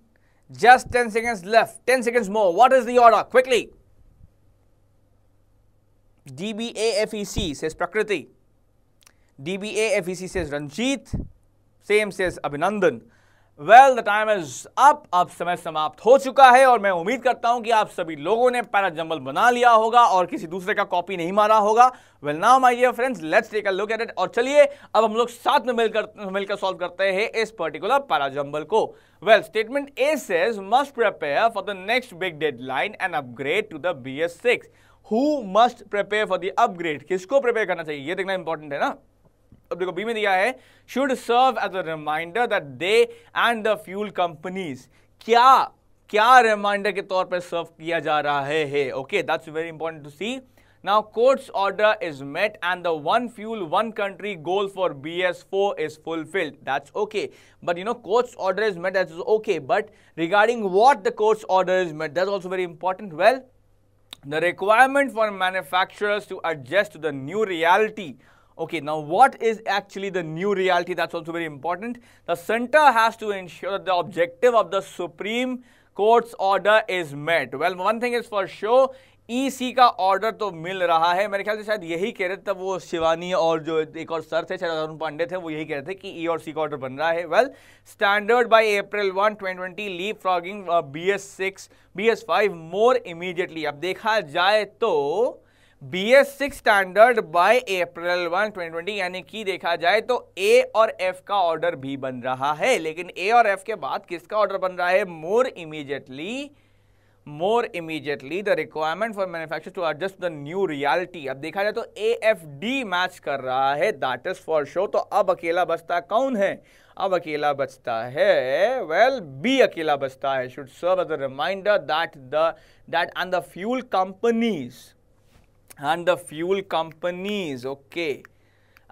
Just 10 seconds left. 10 seconds more. What is the order? Quickly. DBAFEC says Prakriti. DBAFEC says Ranjit. Same says Abhinandan. Well the time is up अब समय समाप्त हो चुका है और मैं उम्मीद करता हूँ कि आप सभी लोगों ने पैरा जंबल बना लिया होगा और किसी दूसरे का कॉपी नहीं मारा होगा। Well now my dear friends let's take a look at it और चलिए, अब हम लोग साथ में मिलकर मिलकर सॉल्व करते हैं इस पर्टिकुलर पैरा जंबल को। Well statement A says must prepare for the next big deadline and upgrade to the B S six who must prepare for the upgrade किसको प्रिपेयर करना चाहिए? ये देखना इंपॉर्टेंट है ना? अब देखो बी में दिया है should serve as a reminder that they and the fuel companies क्या क्या रिमाइंडर के तौर पर सर्व किया जा रहा है okay that's very important to see Now, court's order is met and the one fuel, one country goal for BS4 is fulfilled. That's okay. But you know, court's order is met, that's okay. But regarding what the court's order is met, that's also very important. Well, the requirement for manufacturers to adjust to the new reality Okay, now what is actually the new reality? That's also very important. The center has to ensure that the objective of the Supreme Court's order is met. Well, one thing is for sure, E C e का order तो मिल रहा है मेरे ख्याल से शायद यही कह रहे थे वो शिवानी और जो एक और सर थे शायद अरुण पांडे थे वो यही कह रहे थे कि ई e और सी का ऑर्डर बन रहा है well standard by April one twenty leapfrogging B S six B S five more immediately अब देखा जाए तो B S six standard by April one twenty twenty यानी कि देखा जाए तो ए और एफ़ का ऑर्डर भी बन रहा है। लेकिन ए और एफ़ के बाद किसका ऑर्डर बन रहा है? More immediately more immediately the requirement for manufacture to adjust the new reality अब देखा जाए तो ए एफ़ डी मैच कर रहा है। दैट इज़ फॉर शो तो अब अकेला बचता कौन है? अब अकेला बचता है वेल बी अकेला बचता है। Should serve as a reminder that the that and the fuel companies and the fuel companies okay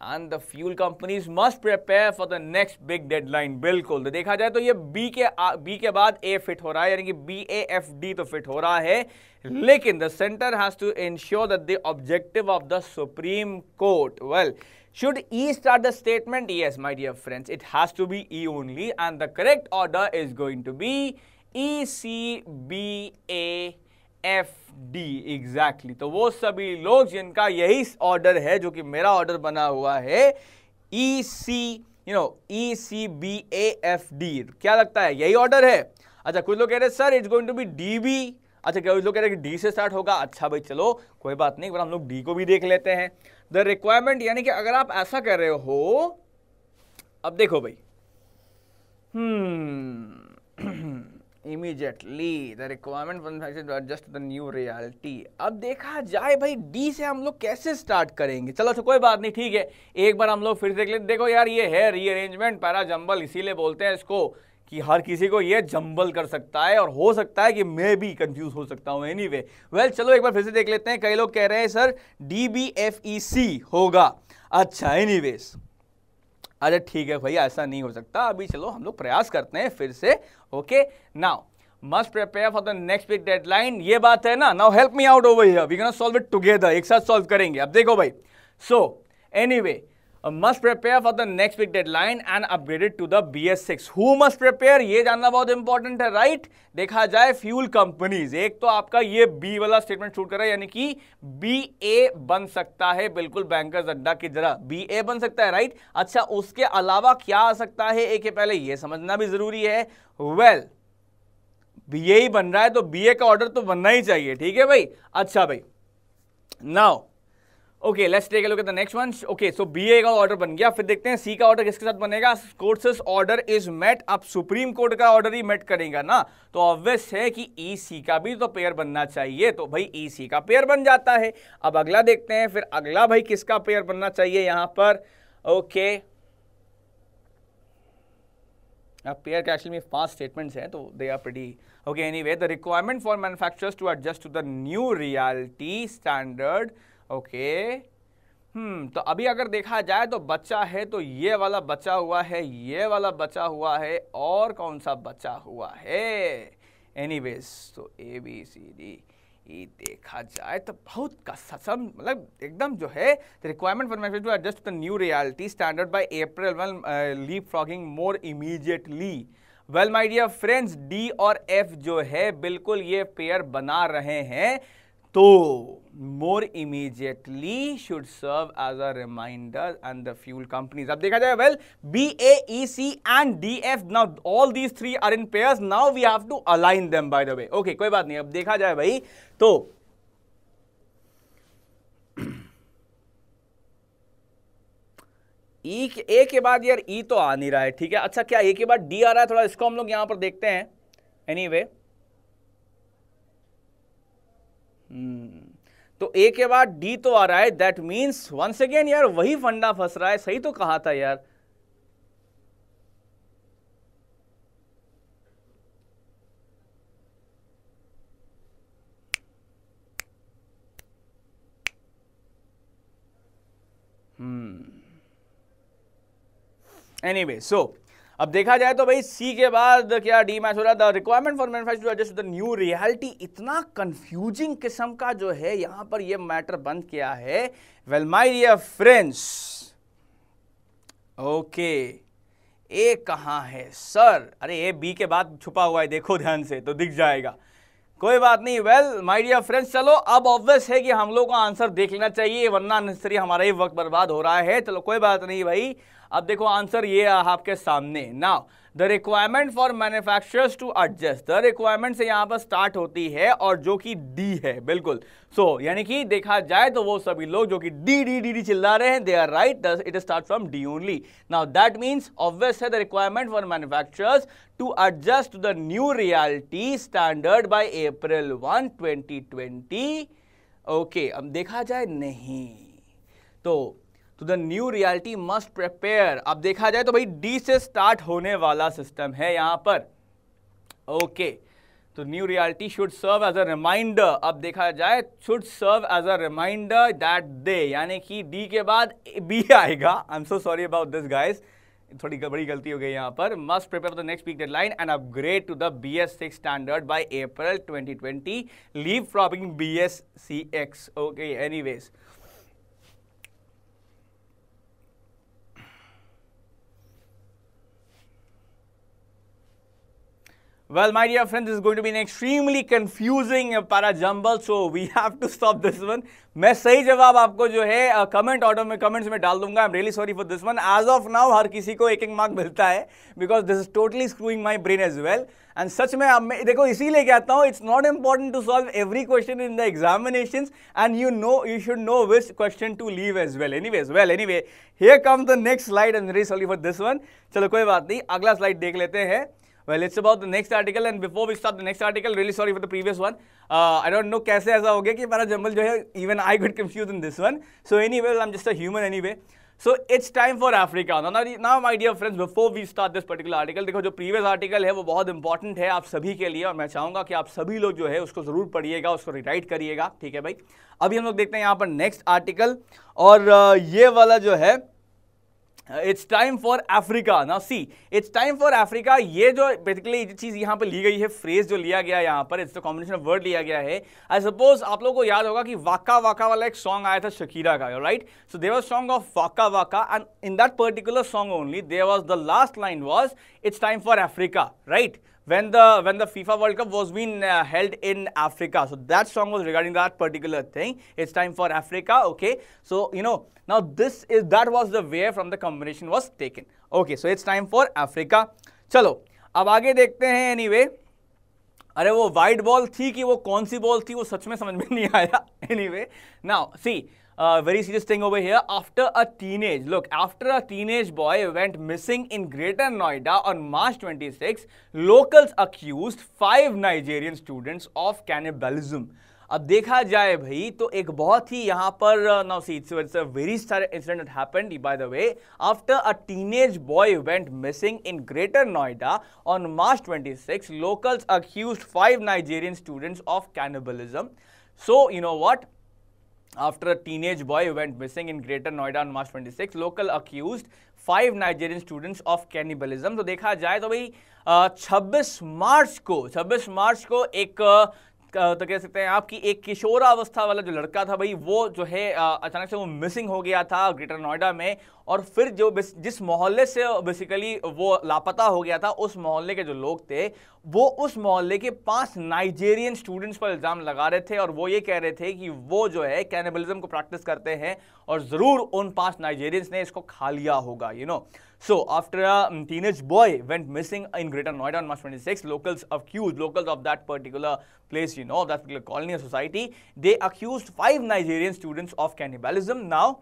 and the fuel companies must prepare for the next big deadline बिल्कुल तो देखा जाए तो ये B के B के बाद A फिट हो रहा है यानी कि B A F D तो फिट हो रहा है लेकिन the center has to ensure that the objective of the Supreme Court well should E start the statement yes my dear friends it has to be E only and the correct order is going to be E C B A F D exactly तो वो सभी लोग जिनका यही order है, जो कि मेरा ऑर्डर बना हुआ है E C you know E C B A F D क्या लगता है? यही ऑर्डर है? अच्छा कुछ लोग कह रहे हैं sir it's going to be D B अच्छा क्या लोग कह रहे हैं कि डी से स्टार्ट होगा? अच्छा भाई, चलो, कोई बात नहीं हम लोग डी को भी देख लेते हैं। द रिक्वायरमेंट यानी कि अगर आप ऐसा कर रहे हो, अब देखो भाई। हम्म (clears throat) immediately the requirement adjust the new reality अब देखा जाए भाई डी से हम लोग कैसे स्टार्ट करेंगे? चलो तो कोई बात नहीं, ठीक है। एक बार हम लोग फिर देख लेते देखो यार, ये है रीअरेंजमेंट पैरा जंबल इसीलिए बोलते हैं इसको कि हर किसी को ये जंबल कर सकता है और हो सकता है कि मैं भी कंफ्यूज हो सकता हूँ एनी वे वेल चलो, एक बार फिर से देख लेते हैं, कई लोग कह रहे हैं, sir D B F E C होगा। अच्छा एनी अरे ठीक है भैया, ऐसा नहीं हो सकता। अभी चलो, हम लोग प्रयास करते हैं फिर से। Okay now must prepare for the next week deadline ये बात है ना? Now help me out over we can solve it together एक साथ सॉल्व करेंगे। अब देखो भाई। So anyway must prepare for the next week deadline and upgraded to the B S six who must prepare ये जानना बहुत इंपॉर्टेंट है राइट right? देखा जाए फ्यूल कंपनीज़ एक तो आपका ये बी वाला स्टेटमेंट शूट कर रहा है यानी कि बी ए बन सकता है। बिल्कुल बैंकर्स अड्डा की जरा। बी ए बन सकता है राइट right? अच्छा उसके अलावा क्या आ सकता है? ए के पहले ये समझना भी ज़रूरी है। वेल well, बी ए ही बन रहा है तो बी ए का ऑर्डर तो बनना ही चाहिए। ठीक है भाई? अच्छा भाई। Now okay let's take look at the next one okay so B A का ऑर्डर बन गया। फिर देखते हैं सी का ऑर्डर किसके साथ बनेगा? कोर्सेस ऑर्डर इज़ मेट अब सुप्रीम कोर्ट का ऑर्डर ही मेट करेगा ना? तो ऑब्वियस है कि ई e सी का भी तो पेयर बनना चाहिए। तो भाई ई e सी का पेयर बन जाता है। अब अगला देखते हैं। फिर अगला भाई किसका पेयर बनना चाहिए यहाँ पर? ओके अब पेयर के एक्चुअली में पाँच स्टेटमेंट्स हैं तो they are pretty okay anyway the requirement for manufacturers to adjust to the new reality standard okay. Hmm तो अभी अगर देखा जाए तो बच्चा है तो ये वाला बचा हुआ है, ये वाला बचा हुआ है, और कौन सा बचा हुआ है? एनीवेज तो A B C D E देखा जाए तो बहुत कसम मतलब एकदम जो है requirement for management to adjust the new reality standard by April well leapfrogging more immediately well my dear friends D और एफ़ जो है, बिल्कुल ये पेयर बना रहे हैं। तो more immediately should serve as a reminder and the fuel companies अब देखा जाए well B A C and D F now all these three are in pairs now we have to align them by the way okay कोई बात नहीं अब देखा जाए भाई तो e ई ए के बाद यार ई तो आ नहीं रहा है ठीक है? अच्छा क्या ए के बाद डी आ रहा है? थोड़ा इसको हम लोग यहाँ पर देखते हैं। एनी anyway, तो ए के बाद डी तो आ रहा है दैट मीन्स वंस अगेन यार, वही फंडा फंस रहा है। सही तो कहा था यार। एनीवे सो अब देखा जाए तो भाई, सी के बाद क्या डी मैच हो रहा था? Requirement for manufacture adjust the new reality इतना कंफ्यूजिंग किस्म का जो है, यहाँ पर ये मैटर बंद किया है। Well my dear friends okay A कहाँ है? सर अरे ए बी के बाद छुपा हुआ है, देखो ध्यान से तो दिख जाएगा। कोई बात नहीं वेल माय डियर फ्रेंड्स चलो, अब ऑब्वियस है कि हम लोग को आंसर देख लेना चाहिए, वरना नेसेसरी हमारा ही वक्त बर्बाद हो रहा है। चलो, कोई बात नहीं भाई। अब देखो आंसर ये है आपके सामने। Now the requirement for manufacturers to adjust the requirement से यहाँ पर स्टार्ट होती है और जो कि डी है बिल्कुल। सो so, यानी कि देखा जाए तो वो सभी लोग जो कि डी डी डी डी चिल्ला रहे हैं they are right it start from D only now that means obvious है the requirement for manufacturers to adjust the new reality standard by April one twenty twenty okay अब देखा जाए नहीं। तो तो the new reality must prepare अब देखा जाए तो भाई डी से स्टार्ट होने वाला सिस्टम है यहाँ पर। ओके तो new reality should serve as a reminder अब देखा जाए should serve as a reminder that they यानी कि डी के बाद बी आएगा। I am so sorry about this guys थोड़ी बड़ी गलती हो गई यहाँ पर। Must prepare the next week deadline and upgrade to the B S six standard by April 2020 leapfrogging B S six okay anyways Well, my dear friends, this is going to be an extremely confusing para jumble, so we have to stop this one. मैं सही जवाब आपको जो है comment order में comments में डाल दूँगा। I am really sorry for this one as of now हर किसी को एक एक मार्क मिलता है because this is totally screwing my brain as well and सच में अब मैं देखो इसीलिए कहता हूँ it's not important to solve every question in the examination and you know you should know which question to leave as well anyways well anyway come the next slide and really sorry for this one चलो कोई बात नहीं अगला slide देख लेते हैं। Well, it's about the next article and before we start the next article, really sorry for the previous one. Uh, I don't कैसे ऐसा हो गया कि मेरा जंबल जो है even I got confused in this one. So anyway, well, I'm just a anyway. So it's time for Africa. Now, now my dear friends, before we start this particular article, देखो जो previous article है वो बहुत important है आप सभी के लिए और मैं चाहूँगा कि आप सभी लोग जो है उसको ज़रूर पढ़िएगा उसको रिटाइट करिएगा ठीक है भाई अभी हम लोग देखते हैं यहाँ पर नेक्स्ट आर्टिकल और ये वाला जो है इट्स टाइम फॉर अफ्रीका ना see it's time for Africa ये जो बेसिकली चीज़ यहाँ पर ली गई है फ्रेज जो लिया गया यहाँ पर इट्स कॉम्बिनेशन ऑफ़ वर्ड लिया गया है। आई सपोज़ आप लोगों को याद होगा कि वाका वाका वाला एक सॉन्ग आया था शकीरा का right so there was song of waka waka and in that particular song only there was the last line was it's time for Africa right when the when the FIFA World Cup was being uh, held in Africa. So that song was regarding that particular thing. It's time for Africa. Okay. So you know Now this is that was the way from the combination was taken. Okay, so it's time for Africa. चलो अब आगे देखते हैं anyway anyway, अरे वो white ball थी कि वो कौन सी बॉल थी वो सच में समझ में नहीं आया anyway now see uh, very serious thing over here. After a teenage, look, after a teenage boy went missing in Greater Noida on March 26, locals accused five Nigerian students of cannibalism. अब देखा जाए भाई तो एक बहुत ही यहां पर now see it's it's a very star incident that happened by the way after a teenage boy went missing in Greater Noida on March 26 locals accused five Nigerian students of cannibalism so you know what after a teenage boy went missing in Greater Noida on March 26, local accused five Nigerian students of cannibalism. तो देखा जाए तो भाई 26 मार्च को 26 मार्च को एक तो कह सकते हैं आपकी एक किशोरावस्था वाला जो लड़का था भाई, वो जो है अचानक से वो मिसिंग हो गया था ग्रेटर नोएडा में और फिर जो जिस मोहल्ले से बेसिकली वो लापता हो गया था, उस मोहल्ले के जो लोग थे, वो उस मोहल्ले के पाँच नाइजेरियन स्टूडेंट्स पर इल्ज़ाम लगा रहे थे और वो ये कह रहे थे कि वो जो है कैनिबलिज्म को प्रैक्टिस करते हैं और ज़रूर उन पाँच नाइजेरियंस ने इसको खा लिया होगा you know So, after a um, teenage boy went missing in Greater Noida on March 26, locals accused, locals of that particular place, you know, that particular colony or society, they accused five Nigerian students of cannibalism. Now,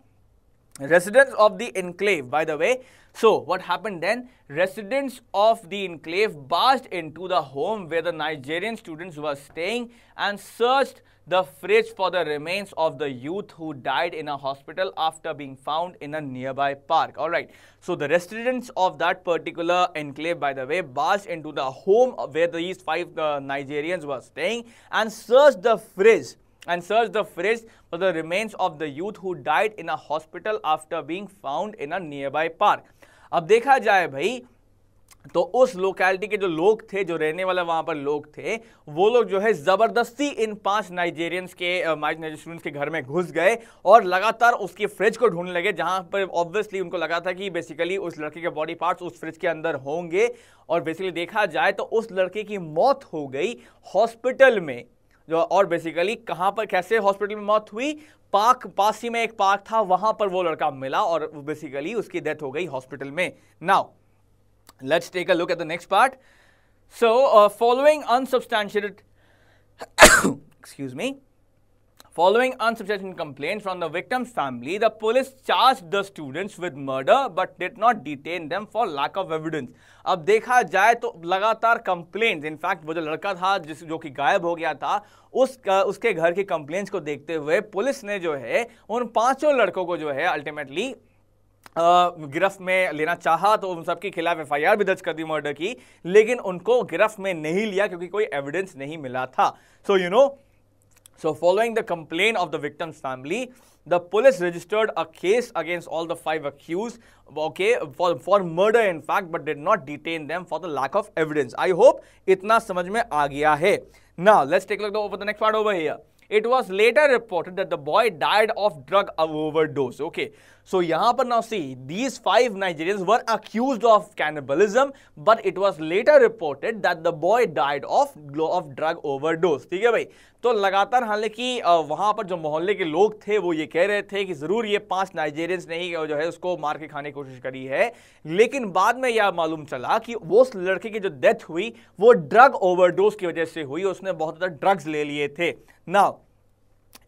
residents of the enclave by the way so what happened then residents of the enclave barged into the home where the nigerian students were staying and searched the fridge for the remains of the youth who died in a hospital after being found in a nearby park all right so the residents of that particular enclave by the way barged into the home where these five uh, nigerians were staying and searched the fridge and searched the fridge for the remains of the youth who died in a hospital after being found in a nearby park. अब देखा जाए भाई तो उस locality के जो लोग थे, जो रहने वाले वहाँ पर लोग थे, वो लोग जो है ज़बरदस्ती इन पाँच नाइजेरियंस के स्टूडेंट्स के घर में घुस गए और लगातार उसकी फ्रिज को ढूँढने लगे, जहाँ पर ऑब्वियसली उनको लगा था कि बेसिकली उस लड़के के बॉडी पार्ट्स उस फ्रिज के अंदर होंगे और बेसिकली देखा जाए तो उस लड़के की मौत हो गई हॉस्पिटल में। जो और बेसिकली कहाँ पर, कैसे हॉस्पिटल में मौत हुई? पार्क, पास में एक पार्क था, वहाँ पर वो लड़का मिला और बेसिकली उसकी डेथ हो गई हॉस्पिटल में। Now let's take a look at the next part so following unsubstantiated excuse me Following unsubstantiated complaints from the victim's family, the police charged the students with murder but did not detain them for lack of evidence. अब देखा जाए तो लगातार complaints in fact वो जो लड़का था जिस जो कि गायब हो गया था उस उसके घर की कंप्लेंट्स को देखते हुए पुलिस ने जो है उन पाँचों लड़कों को जो है अल्टीमेटली गिरफ्त में लेना चाहा तो उन सबके खिलाफ एफ़ आई आर भी दर्ज कर दी मर्डर की, लेकिन उनको गिरफ्त में नहीं लिया क्योंकि कोई एविडेंस नहीं मिला था। So you know so following the complain of the victims family the police registered a case against all the five accused okay for murder in fact but did not detain them for the lack of evidence I hope इतना समझ में आ गया है। ना let's take लग the next part over here it was later reported that the boy died of drug overdose okay so yahan par now see, these five Nigerians were accused of cannibalism, but it was later reported that the boy died of, of drug overdose. ठीक है भाई? तो लगातार हालाँकि वहाँ पर जो मोहल्ले के लोग थे वो ये कह रहे थे कि ज़रूर ये पाँच नाइजेरियंस नहीं जो है उसको मार के खाने की कोशिश करी है। लेकिन बाद में यह मालूम चला कि वो उस लड़के की जो डेथ हुई वो ड्रग ओवरडोज की वजह से हुई उसने बहुत ज़्यादा ड्रग्स ले लिए थे। Now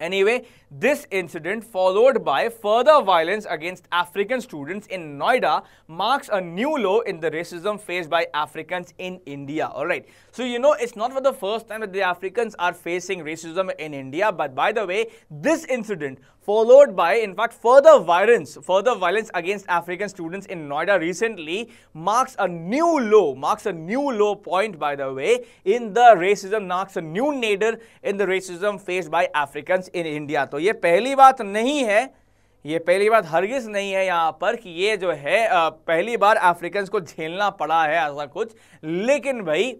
Anyway, this incident, followed by further violence against African students in Noida, marks a new low in the racism faced by Africans in India. Alright, so you know, it's not for the first time that the Africans are facing racism in India, but by the way, this incident followed by, in fact, further violence, further violence against African students in Noida recently marks a new low, marks a new low point, by the way, in the racism, marks a new nadir in the racism faced by Africans in India तो ये पहली बात नहीं है, ये पहली बात हरगिज नहीं है यहाँ पर कि ये जो है पहली बार अफ्रीकन्स को झेलना पड़ा है ऐसा कुछ। लेकिन भाई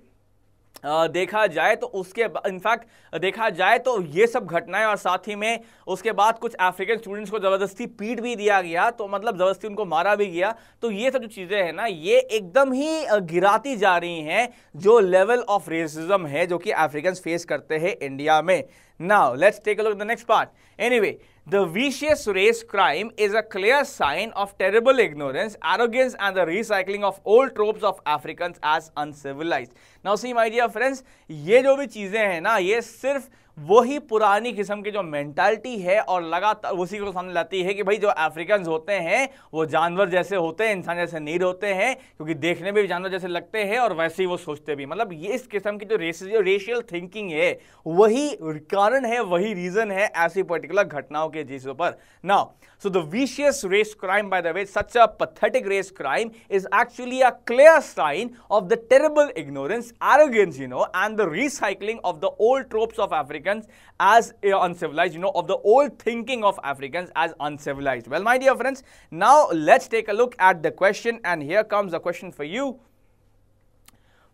देखा जाए तो उसके इनफैक्ट देखा जाए तो ये सब घटनाएँ और साथ ही में उसके बाद कुछ अफ्रीकन स्टूडेंट्स को ज़बरदस्ती पीट भी दिया गया तो मतलब ज़बरदस्ती उनको मारा भी गया। तो ये सब जो चीज़ें हैं ना, ये एकदम ही गिराती जा रही हैं जो लेवल ऑफ़ रेसिज्म है जो कि अफ्रीकन फेस करते हैं इंडिया में। Now let's take a look the next part anyway The vicious race crime is a clear sign of terrible ignorance, arrogance and the recycling of old tropes of Africans as uncivilized. Now see my dear friends, ये जो भी चीज़ें हैं ना ये सिर्फ वही पुरानी किस्म की जो मेंटालिटी है और लगातार उसी को सामने लाती है कि भाई जो अफ्रीकन होते हैं वो जानवर जैसे होते हैं इंसान जैसे नहीं होते हैं क्योंकि देखने में भी जानवर जैसे लगते हैं और वैसे ही वो सोचते भी मतलब ये इस किस्म की जो रेशियल थिंकिंग है वही कारण है वही रीजन है ऐसी पर्टिकुलर घटनाओं के चीज़ों पर। Now So the vicious race crime, by the way, such a pathetic race crime is actually a clear sign of the terrible ignorance, arrogance, you know, and the recycling of the old tropes of Africans as uncivilized, you know, of the old thinking of Africans as uncivilized. Well, my dear friends, now let's take a look at the question and here comes a question for you.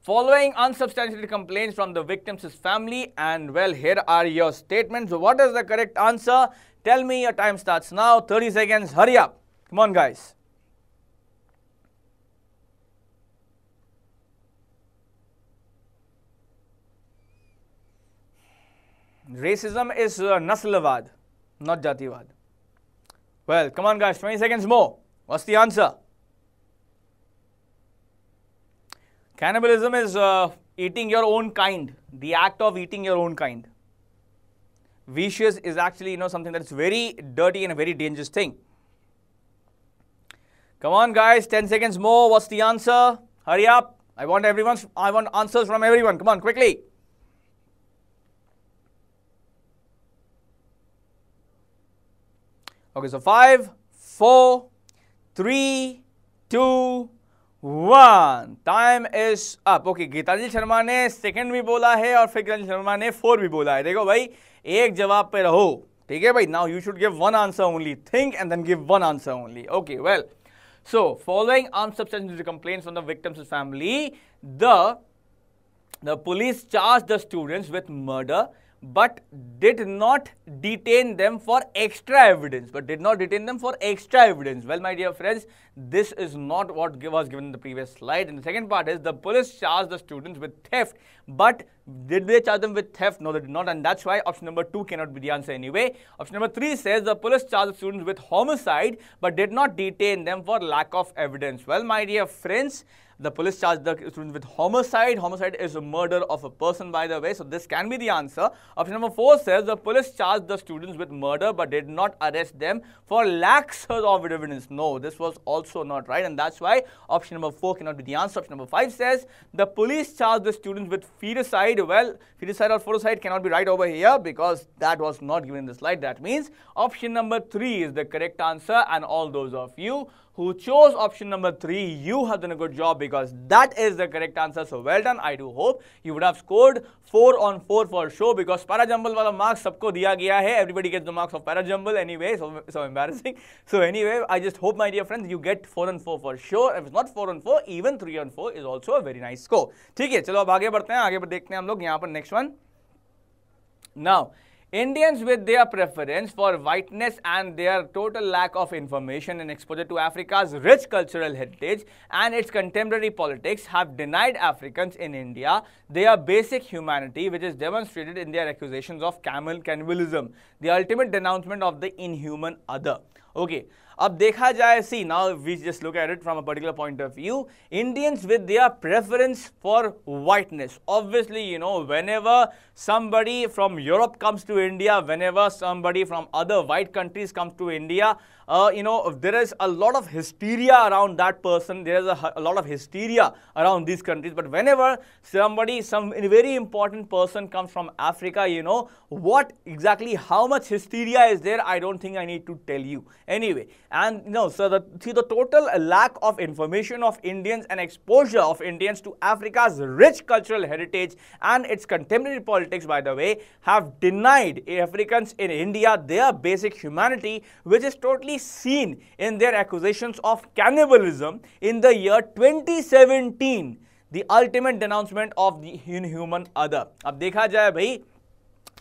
Following unsubstantiated complaints from the victim's family and well, here are your statements. What is the correct answer? Tell me your time starts now. 30 seconds. Hurry up. Come on, guys. Racism is uh, Naslavad, not Jativad. Well, come on, guys. 20 seconds more. What's the answer? Cannibalism is uh, eating your own kind, the act of eating your own kind vicious is actually, you know, something that's very dirty and a very dangerous thing. Come on, guys, 10 seconds more. What's the answer? Hurry up. I want everyone's, I want answers from everyone. Come on, quickly. Okay, so five, four, three, two, one time is up okay Geetanjali Sharma ने second भी बोला है और फिर गीतांजलि शर्मा ने four भी बोला है देखो भाई एक जवाब पे रहो ठीक है भाई now you should give one answer only think and then give one answer only okay well so following armed substance complaints from the victim's family the the police charged the students with murder but did not detain them for extra evidence but did not detain them for extra evidence. Well my dear friends this is not what was given in the previous slide. And the second part is the police charged the students with theft but did they charge them with theft? No they did not. And that's why option number 2 cannot be the answer anyway. Option number 3 says the police charged the students with homicide but did not detain them for lack of evidence. Well my dear friends the police charged the student with homicide. Homicide is a murder of a person, by the way. So this can be the answer. Option number four says the police charged the students with murder but did not arrest them for lack of evidence. No, this was also not right. And that's why option number four cannot be the answer. Option number five says the police charged the students with feticide. Well, feticide or foticide cannot be right over here because that was not given in the slide. That means option number three is the correct answer. And all those of you who chose option number three, you have done a good job because that is the correct answer. So well done. I do hope you would have scored 4 on 4 for sure because para jumble wala marks sabko diya gaya hai. Everybody gets the marks of para jumble anyway. So, so embarrassing. So anyway, I just hope my dear friends you get 4 on 4 for sure. If it's not 4 on 4, even 3 on 4 is also a very nice score. ठीक है चलो अब आगे बढ़ते हैं आगे देखते हैं हम लोग यहाँ पर next one now Indians with their preference for whiteness and their total lack of information and exposure to Africa's rich cultural heritage and its contemporary politics have denied Africans in India their basic humanity which is demonstrated in their accusations of camel cannibalism, the ultimate denouncement of the inhuman other. Okay, अब देखा जाए see now we just look at it from a particular point of view Indians with their preference for whiteness obviously you know whenever somebody from europe comes to india whenever somebody from other white countries comes to india uh, you know, there is a lot of hysteria around that person. There is a, a, lot of hysteria around these countries. But whenever somebody, some very important person comes from Africa, you know, what exactly, how much hysteria is there, I don't think I need to tell you. Anyway, and you know, so the, see the total lack of information of Indians and exposure of Indians to Africa's rich cultural heritage and its contemporary politics, by the way, have denied Africans in India their basic humanity, which is totally seen in their accusations of cannibalism in the year 2017 the ultimate denouncement of the inhuman other अब देखा जाए भाई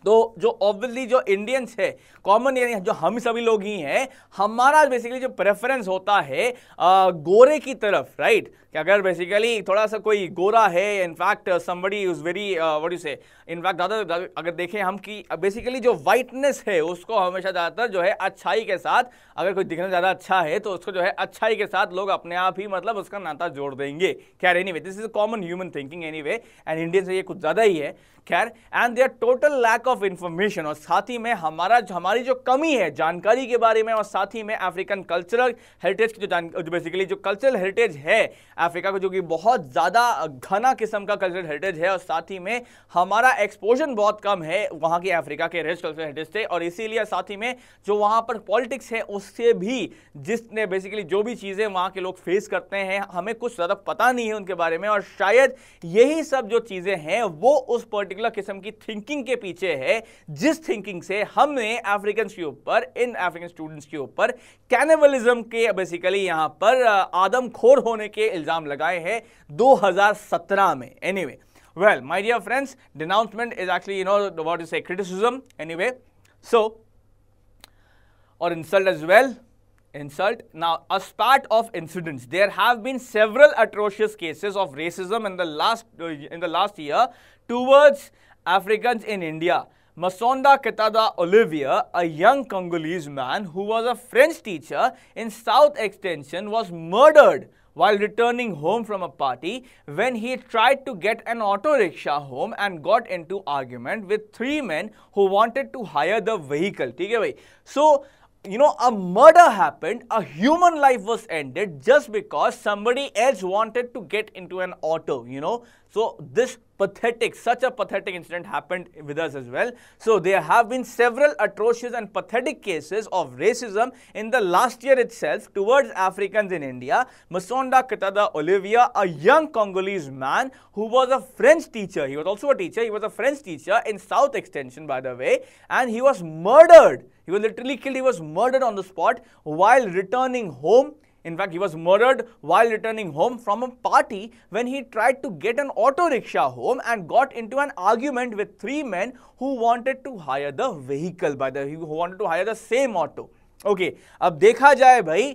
तो जो obviously जो Indians है common यानी जो हम सभी लोग ही हैं हमारा बेसिकली जो प्रेफरेंस होता है आ, गोरे की तरफ़ राइट कि अगर बेसिकली थोड़ा सा कोई गोरा है in fact somebody is very what you say in fact ज़्यादा अगर देखें हम कि बेसिकली जो वाइटनेस है, उसको हमेशा ज़्यादातर जो है अच्छाई के साथ अगर कोई दिखना ज़्यादा अच्छा है तो उसको जो है अच्छाई के साथ लोग अपने आप ही मतलब उसका नाता जोड़ देंगे। खैर anyway this is common human thinking anyway and Indian से ये कुछ ज़्यादा ही है। खैर and their total lack of information और साथ ही में हमारा हमारी जो कमी है जानकारी के बारे में और साथ ही में अफ्रीकन कल्चरल हेरिटेज की जो जो बेसिकली जो कल्चरल हेरिटेज है अफ्रीका का, जो कि बहुत ज़्यादा घना किस्म का कल्चरल हेरिटेज है और साथ ही में हमारा एक्सपोजर बहुत कम है वहाँ के अफ्रीका के रिच कल्चरल हेरिटेज से और इसीलिए साथ ही में जो वहाँ पर पॉलिटिक्स है, उससे भी जिसने बेसिकली जो भी चीज़ें वहाँ के लोग फेस करते हैं, हमें कुछ ज़्यादा पता नहीं है उनके बारे में और शायद यही सब जो चीज़ें हैं, वो उस पर्टिकुलर किस्म की थिंकिंग के पीछे है, जिस थिंकिंग से हमने अफ्रीकन के ऊपर, इन अफ्रीकन स्टूडेंट्स के ऊपर कैनेबलिज्म के बेसिकली यहाँ पर आदमखोर होने के इल्ज़ाम लगाए हैं 2017 में anyway well my dear friends denouncement is actually you know what you say criticism anyway so or insult as well insult. Now, as part of incidents, there have been several atrocious cases of racism in the last uh, in the last year towards Africans in India. Masonda Ketada Olivia, a young Congolese man who was a French teacher in South Extension, was murdered while returning home from a party when he tried to get an auto rickshaw home and got into argument with three men who wanted to hire the vehicle. So, you know, a murder happened, a human life was ended just because somebody else wanted to get into an auto, you know. So, this pathetic, such a pathetic incident happened with us as well. So, there have been several atrocious and pathetic cases of racism in the last year itself towards Africans in India. Masonda Katada Olivia, a young Congolese man who was a French teacher, he was also a teacher, he was a French teacher in South Extension, by the way, and he was murdered. He was literally killed, he was murdered on the spot while returning home in fact, he was murdered while returning home from a party when he tried to get an auto rickshaw home and got into an argument with three men who wanted to hire the vehicle by the who wanted to hire the same auto. Okay, अब देखा जाए भाई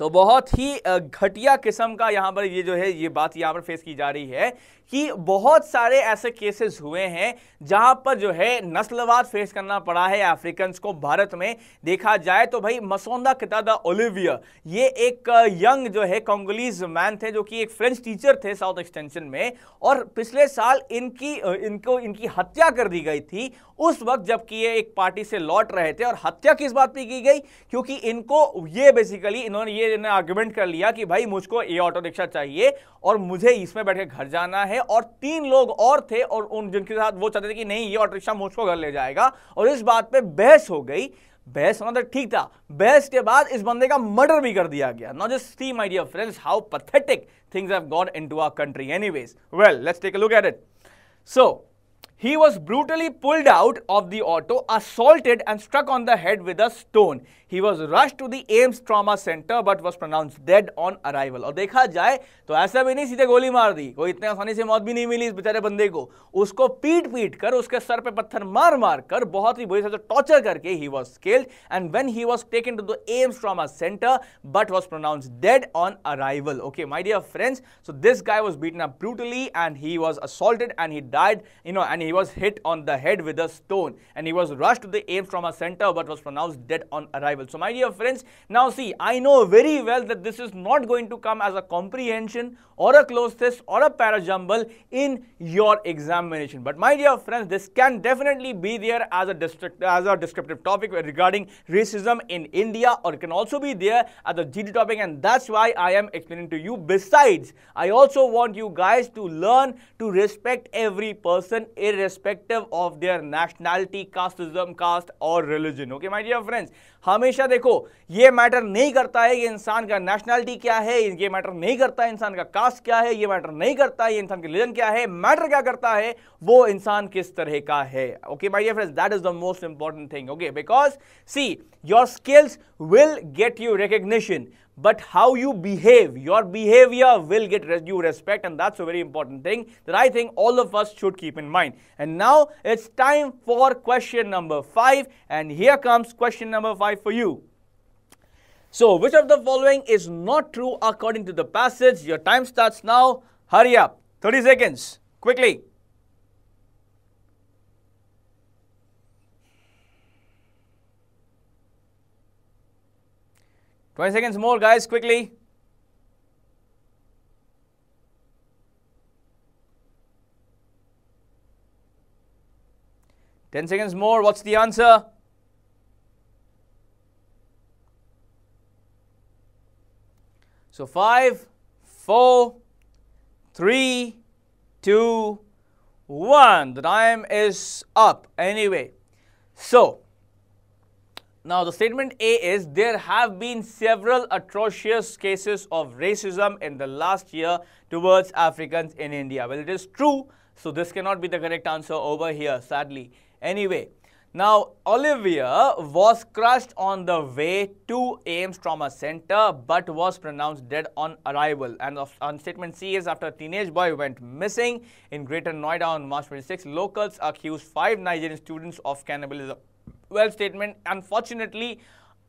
तो बहुत ही घटिया किस्म का यहाँ पर ये जो है, ये बात यहाँ पर फेस की जा रही है कि बहुत सारे ऐसे केसेस हुए हैं जहाँ पर जो है नस्लवाद फेस करना पड़ा है अफ्रीकन को भारत में। देखा जाए तो भाई मसौदा कितादा ओलिविया, ये एक यंग जो है कॉन्गोलीज मैन थे जो कि एक फ्रेंच टीचर थे साउथ एक्सटेंशन में और पिछले साल इनकी इनको, इनकी हत्या कर दी गई थी। उस वक्त जबकि ये एक पार्टी से लौट रहे थे और हत्या किस बात पर की गई? क्योंकि इनको ये बेसिकली इन्होंने ये आर्ग्यूमेंट कर लिया कि भाई मुझको ये ऑटो रिक्शा चाहिए और मुझे इसमें बैठ के घर जाना है और तीन लोग और थे और उन जिनके साथ वो चाहते थे कि नहीं ये ऑटो रिक्शा मुझको घर ले जाएगा। और इस बात पे बहस हो गई। बहस होना तो ठीक था। बहस के बाद इस बंदे का मर्डर भी कर दिया गया। Not just see my dear friends how pathetic things have gone into our country anyways well let's take look at it so He was brutally pulled out of the auto, assaulted and struck on the head with a stone. He was rushed to the AIMS trauma center, but was pronounced dead on arrival. और देखा जाए तो ऐसा भी नहीं सीधे गोली मार दी। कोई इतने आसानी से मौत भी नहीं मिली इस बेचारे बंदे को। उसको पीट पीट कर, उसके सर पे पत्थर मार मार कर, बहुत ही बुरी तरह टॉर्चर करके he was scalded and when he was taken to the AIIMS trauma centre but was pronounce dead on arrival okay my dear friends so this guy was beaten up brutally and he was assaulted and he died you know and he was hit on the head with a stone. And he was rushed to the AIMS trauma center, but was pronounced dead on arrival. So my dear friends, now see, I know very well that this is not going to come as a comprehension or a close test or a parajumble in your examination. But my dear friends, this can definitely be there as a, as a descriptive topic regarding racism in India or it can also be there as a GD topic and that's why I am explaining to you. Besides, I also want you guys to learn to respect every person irrespective of their nationality, casteism, caste or religion. Okay, my dear friends. हमेशा देखो, ये matter नहीं करता है कि इंसान का nationality क्या है, ये मैटर नहीं करता है इंसान का कास्ट क्या है, ये मैटर नहीं करता है, ये इंसान का रिलीजन क्या है मैटर क्या करता है, वो इंसान किस तरह का है। Okay my dear friends that is the most important thing okay because see your skills will get you recognition but how you behave, your behavior will get you respect and that's a very important thing that I think all of us should keep in mind. And now it's time for question number 5 and here comes question number 5 for you. So which of the following is not true according to the passage? Your time starts now. Hurry up. 30 seconds. Quickly. 20 seconds more, guys, quickly. 10 seconds more. What's the answer? So five, four, three, two, one. The time is up. Anyway, so now the statement A is there have been several atrocious cases of racism in the last year towards Africans in India. Well, it is true. So this cannot be the correct answer over here, sadly. Anyway, now, Olivia was crushed on the way to AIIMS Trauma Center but was pronounced dead on arrival. And on statement C is after a teenage boy went missing in Greater Noida on March 26, locals accused five Nigerian students of cannibalism. Well, statement, unfortunately,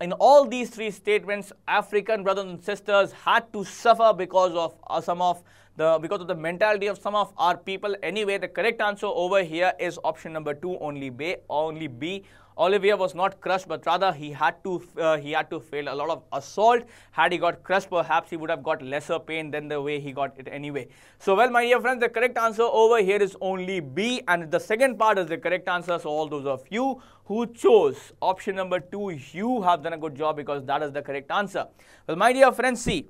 in all these three statements, African brothers and sisters had to suffer because of uh, some of the because of the mentality of some of our people. Anyway, the correct answer over here is option number two, only B. Only B. Olivia was not crushed, but rather he had to uh, he had to fail a lot of assault. Had he got crushed, perhaps he would have got lesser pain than the way he got it anyway. So, well, my dear friends, the correct answer over here is only B, and the second part is the correct answer. So, all those of you who chose option number two, you have done a good job because that is the correct answer. Well, my dear friends, see.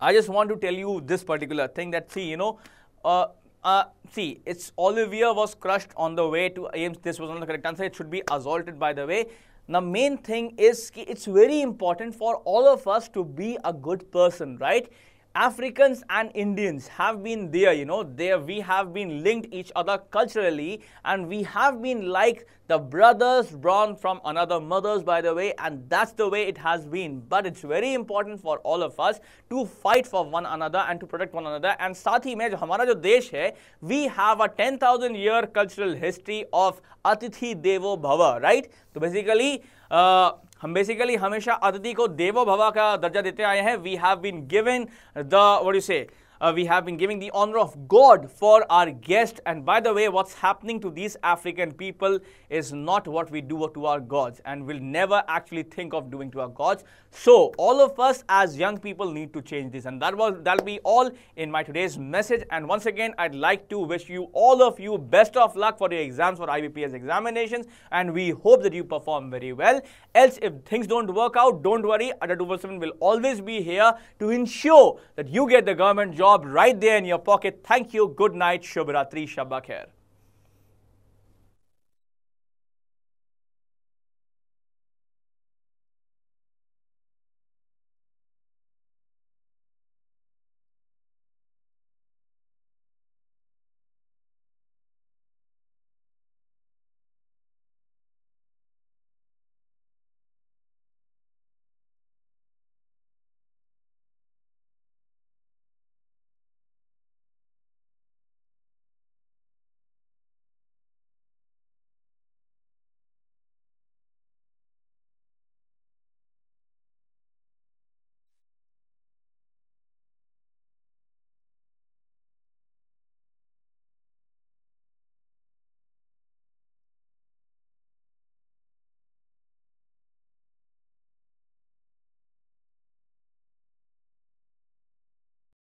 I just want to tell you this particular thing that see, you know, uh, uh, see, it's Olivia was crushed on the way to AIIMS. This was not the correct answer. It should be assaulted, by the way. The main thing is it's very important for all of us to be a good person, right? Africans and Indians have been there, you know, there we have been linked each other culturally and we have been like the brothers born from another mothers by the way and that's the way it has been. But it's very important for all of us to fight for one another and to protect one another and साथ ही में जो हमारा जो देश है we have a 10,000 year cultural history of Atithi Devo Bhava, right? So basically uh, हम basically हमेशा अतिथि को देवो भवा का दर्जा देते आए हैं। We have been given the what you say uh, we have been giving the honor of God for our guest. And by the way, what's happening to these African people is not what we do to our gods and will never actually think of doing to our gods. So all of us as young people need to change this. And that was that'll be all in my today's message. And once again, I'd like to wish you all of you best of luck for your exams for IBPS examinations. And we hope that you perform very well. Else, if things don't work out, don't worry. Adda 247 will always be here to ensure that you get the government job job right there in your pocket. Thank you. Good night. Shubhratri. Shabba Khair.